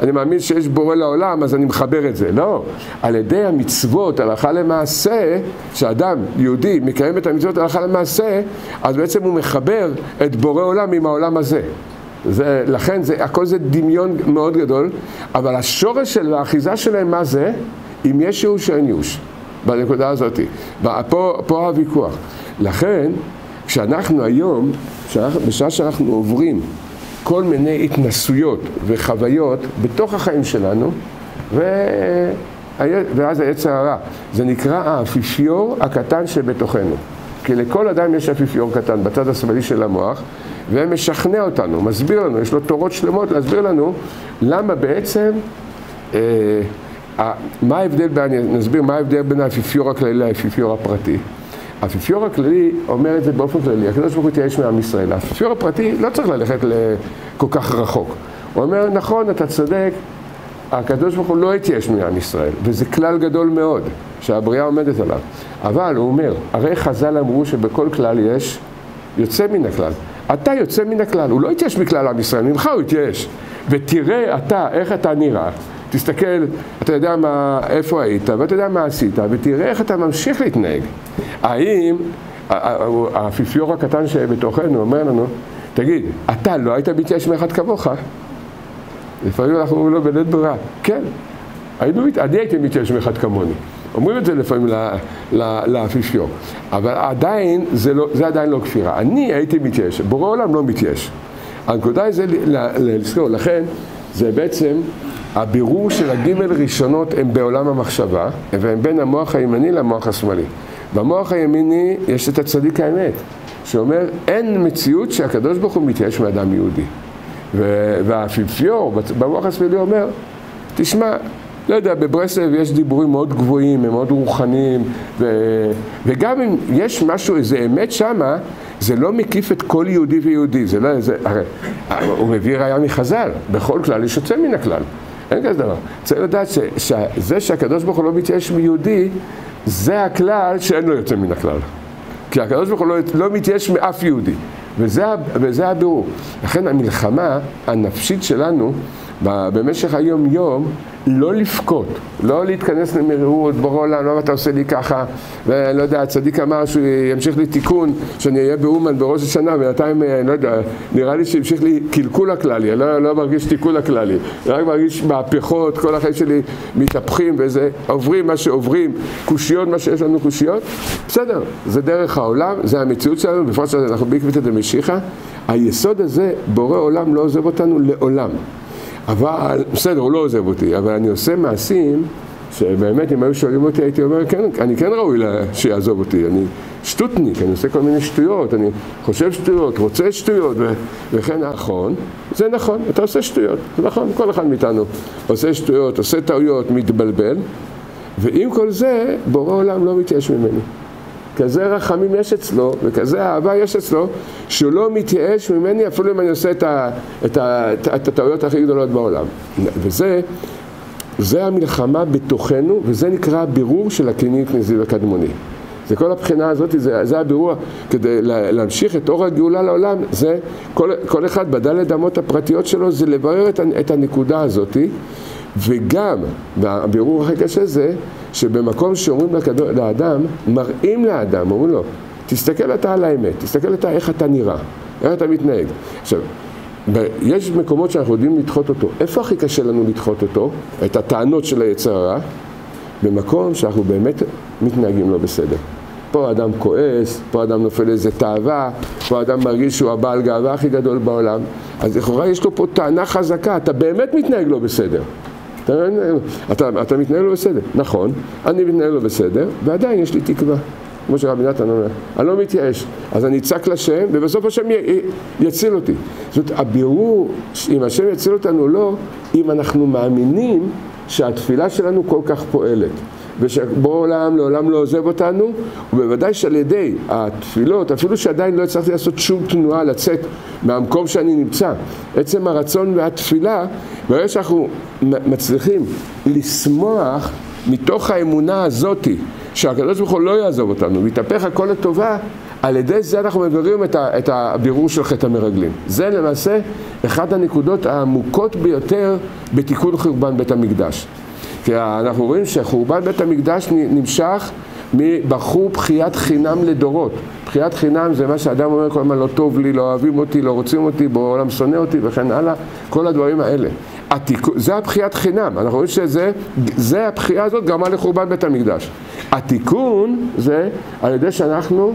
אני מאמין שיש בורא לעולם אז אני מחבר את זה. לא. על ידי המצוות, הלכה למעשה, שאדם יהודי מקיים את המצוות הלכה למעשה, אז בעצם הוא מחבר את בורא עולם עם העולם הזה. זה, לכן זה, הכל זה דמיון מאוד גדול, אבל השורש של האחיזה שלהם מה זה? אם יש ייאוש או אין ייאוש. בנקודה הזאת. פה, פה הוויכוח. לכן, כשאנחנו היום, בשעה שאנחנו עוברים כל מיני התנסויות וחוויות בתוך החיים שלנו, ו... ואז היצר הרע, זה נקרא האפיפיור הקטן שבתוכנו. כי לכל אדם יש אפיפיור קטן בצד השמאלי של המוח, ומשכנע אותנו, מסביר לנו, יש לו תורות שלמות להסביר לנו למה בעצם אה, מה ההבדל, בין, נסביר מה ההבדל בין האפיפיור הכללי לאפיפיור הפרטי. האפיפיור הכללי אומר את זה באופן כללי, הקדוש ברוך הוא התייאש מעם ישראל. האפיפיור הפרטי לא צריך ללכת כל כך רחוק. הוא אומר, נכון, אתה צודק, הקדוש ברוך הוא לא התייאש מעם ישראל, וזה כלל גדול מאוד, שהבריאה עומדת עליו. אבל הוא אומר, הרי חז"ל אמרו שבכל כלל יש יוצא מן הכלל. אתה יוצא מן הכלל, הוא לא התייאש מכלל עם ישראל, ממך הוא התייאש. ותראה אתה, איך אתה נראה. תסתכל, אתה יודע מה, איפה היית, ואתה יודע מה עשית, ותראה איך אתה ממשיך להתנהג. האם האפיפיור הקטן שבתוכנו אומר לנו, תגיד, אתה לא היית מתייאש מאחד כמוך? לפעמים אנחנו אומרים לו בלית ברירה, כן, היינו, אני הייתי מתייאש מאחד כמוני. אומרים את זה לפעמים לאפיפיור, אבל עדיין, זה, לא, זה עדיין לא כפירה. אני הייתי מתייאש, בורא עולם לא מתייאש. הנקודה היא זה לזכור, לכן זה בעצם הבירור של הגימל ראשונות הם בעולם המחשבה, והם בין המוח הימני למוח השמאלי. במוח הימיני יש את הצדיק האמת, שאומר אין מציאות שהקדוש ברוך הוא מתייאש מאדם יהודי. והאפיפיור במוח השמאלי אומר, תשמע, לא יודע, בברסלב יש דיבורים מאוד גבוהים, הם מאוד רוחניים, ו... וגם אם יש משהו, איזה אמת שמה, זה לא מקיף את כל יהודי ויהודי, זה לא, זה, הרי הוא מביא ראיה מחז"ל, בכל כלל יש יוצא מן הכלל. אין כזה דבר. צריך לדעת שזה שהקדוש ברוך הוא לא מתייאש מיהודי, זה הכלל שאין לו יוצא מן הכלל. כי הקדוש ברוך הוא לא, לא מתייאש מאף יהודי. וזה, וזה הבירור. לכן המלחמה הנפשית שלנו במשך היום-יום לא לבכות, לא להתכנס למרירות, בורא עולם, למה אתה עושה לי ככה? ולא יודע, הצדיק אמר שהוא ימשיך לי תיקון, שאני אהיה באומן בראש השנה, בינתיים, אה, לא יודע, נראה לי שהמשיך לי קלקול הכללי, אני לא, לא מרגיש תיקון הכללי, אני רק מרגיש מהפכות, כל החיים שלי מתהפכים וזה, עוברים מה שעוברים, קושיות, מה שיש לנו קושיות, בסדר, זה דרך העולם, זה המציאות שלנו, בפרט שאנחנו בעקבתא דמשיחא, היסוד הזה, בורא עולם לא עוזב אותנו לעולם. אבל, בסדר, הוא לא עוזב אותי, אבל אני עושה מעשים שבאמת אם היו שואלים אותי הייתי אומר, כן, אני כן ראוי שיעזוב אותי, אני שטותניק, אני עושה כל מיני שטויות, אני חושב שטויות, רוצה שטויות, ו- וכן נכון, זה נכון, אתה עושה שטויות, זה נכון, כל אחד מאיתנו עושה שטויות, עושה טעויות, מתבלבל, ועם כל זה, בורא עולם לא מתייאש ממני. כזה רחמים יש אצלו, וכזה אהבה יש אצלו, שהוא לא מתייאש ממני אפילו אם אני עושה את, ה, את, ה, את הטעויות הכי גדולות בעולם. וזה, זה המלחמה בתוכנו, וזה נקרא הבירור של הקלינית נזיב הקדמוני. זה כל הבחינה הזאת, זה, זה הבירור, כדי להמשיך את אור הגאולה לעולם, זה כל, כל אחד בדלת אמות הפרטיות שלו, זה לברר את, את הנקודה הזאת, וגם, והבירור הכי קשה זה, שבמקום שאומרים לאדם, מראים לאדם, אומרים לו, תסתכל אתה על האמת, תסתכל אתה איך אתה נראה, איך אתה מתנהג. עכשיו, יש מקומות שאנחנו יודעים לדחות אותו. איפה הכי קשה לנו לדחות אותו? את הטענות של היצר הרע? במקום שאנחנו באמת מתנהגים לא בסדר. פה אדם כועס, פה אדם נופל לאיזה תאווה, פה אדם מרגיש שהוא הבעל גאווה הכי גדול בעולם. אז לכאורה יש לו פה טענה חזקה, אתה באמת מתנהג לא בסדר. אתה, אתה, מתנהל לא בסדר. נכון, אני מתנהל לא בסדר, ועדיין יש לי תקווה. כמו שרבי נתן אומר, אני לא מתייאש. אז אני אצעק לשם, ובסוף השם י, י, יציל אותי. זאת אומרת, הבירור אם השם יציל אותנו או לא, אם אנחנו מאמינים שהתפילה שלנו כל כך פועלת. ושבורא עולם לעולם לא עוזב אותנו, ובוודאי שעל ידי התפילות, אפילו שעדיין לא הצלחתי לעשות שום תנועה לצאת מהמקום שאני נמצא, עצם הרצון והתפילה, ברגע שאנחנו מצליחים לשמוח מתוך האמונה הזאתי, שהקדוש ברוך הוא לא יעזוב אותנו, ויתהפך הכל לטובה, על ידי זה אנחנו מבררים את, את הבירור של חטא המרגלים. זה למעשה אחת הנקודות העמוקות ביותר בתיקון חורבן בית המקדש. כי אנחנו רואים שחורבן בית המקדש נמשך מבחור בחיית חינם לדורות. בחיית חינם זה מה שאדם אומר כל הזמן לא טוב לי, לא אוהבים אותי, לא רוצים אותי, בעולם שונא אותי וכן הלאה, כל הדברים האלה. התיק... זה הבחיית חינם, אנחנו רואים שזה, זה הבחייה הזאת גרמה לחורבן בית המקדש. התיקון זה על ידי שאנחנו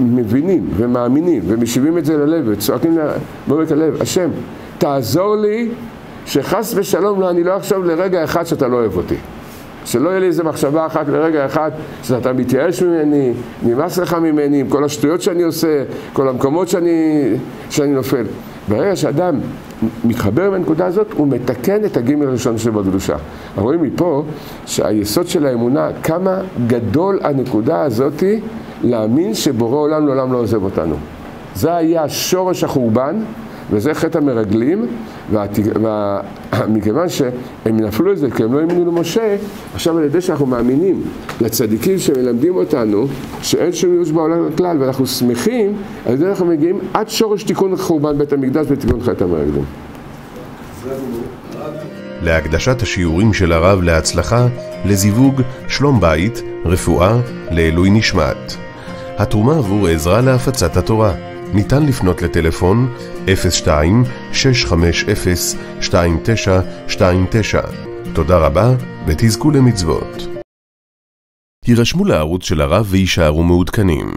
מבינים ומאמינים ומשיבים את זה ללב וצועקים בעומק הלב, השם, תעזור לי שחס ושלום לא, אני לא אחשוב לרגע אחד שאתה לא אוהב אותי. שלא יהיה לי איזה מחשבה אחת לרגע אחד שאתה מתייאש ממני, נמאס לך ממני, עם כל השטויות שאני עושה, כל המקומות שאני, שאני נופל. ברגע שאדם מתחבר בנקודה הזאת, הוא מתקן את הגימל הראשון שבקדושה. אנחנו רואים מפה שהיסוד של האמונה, כמה גדול הנקודה הזאתי להאמין שבורא עולם לעולם לא עוזב אותנו. זה היה שורש החורבן, וזה חטא המרגלים, ומכיוון שהם נפלו לזה כי הם לא האמינו למשה, עכשיו על ידי שאנחנו מאמינים לצדיקים שמלמדים אותנו שאין שום ייאוש בעולם הכלל, ואנחנו שמחים, על ידי אנחנו מגיעים עד שורש תיקון חורבן בית המקדש ותיקון חטא המרגלים. להקדשת השיעורים של הרב להצלחה, לזיווג, שלום בית, רפואה, לעילוי נשמת. התרומה עבור עזרה להפצת התורה. ניתן לפנות לטלפון 02-650-2929. תודה רבה ותזכו למצוות. הירשמו לערוץ של הרב ויישארו מעודכנים.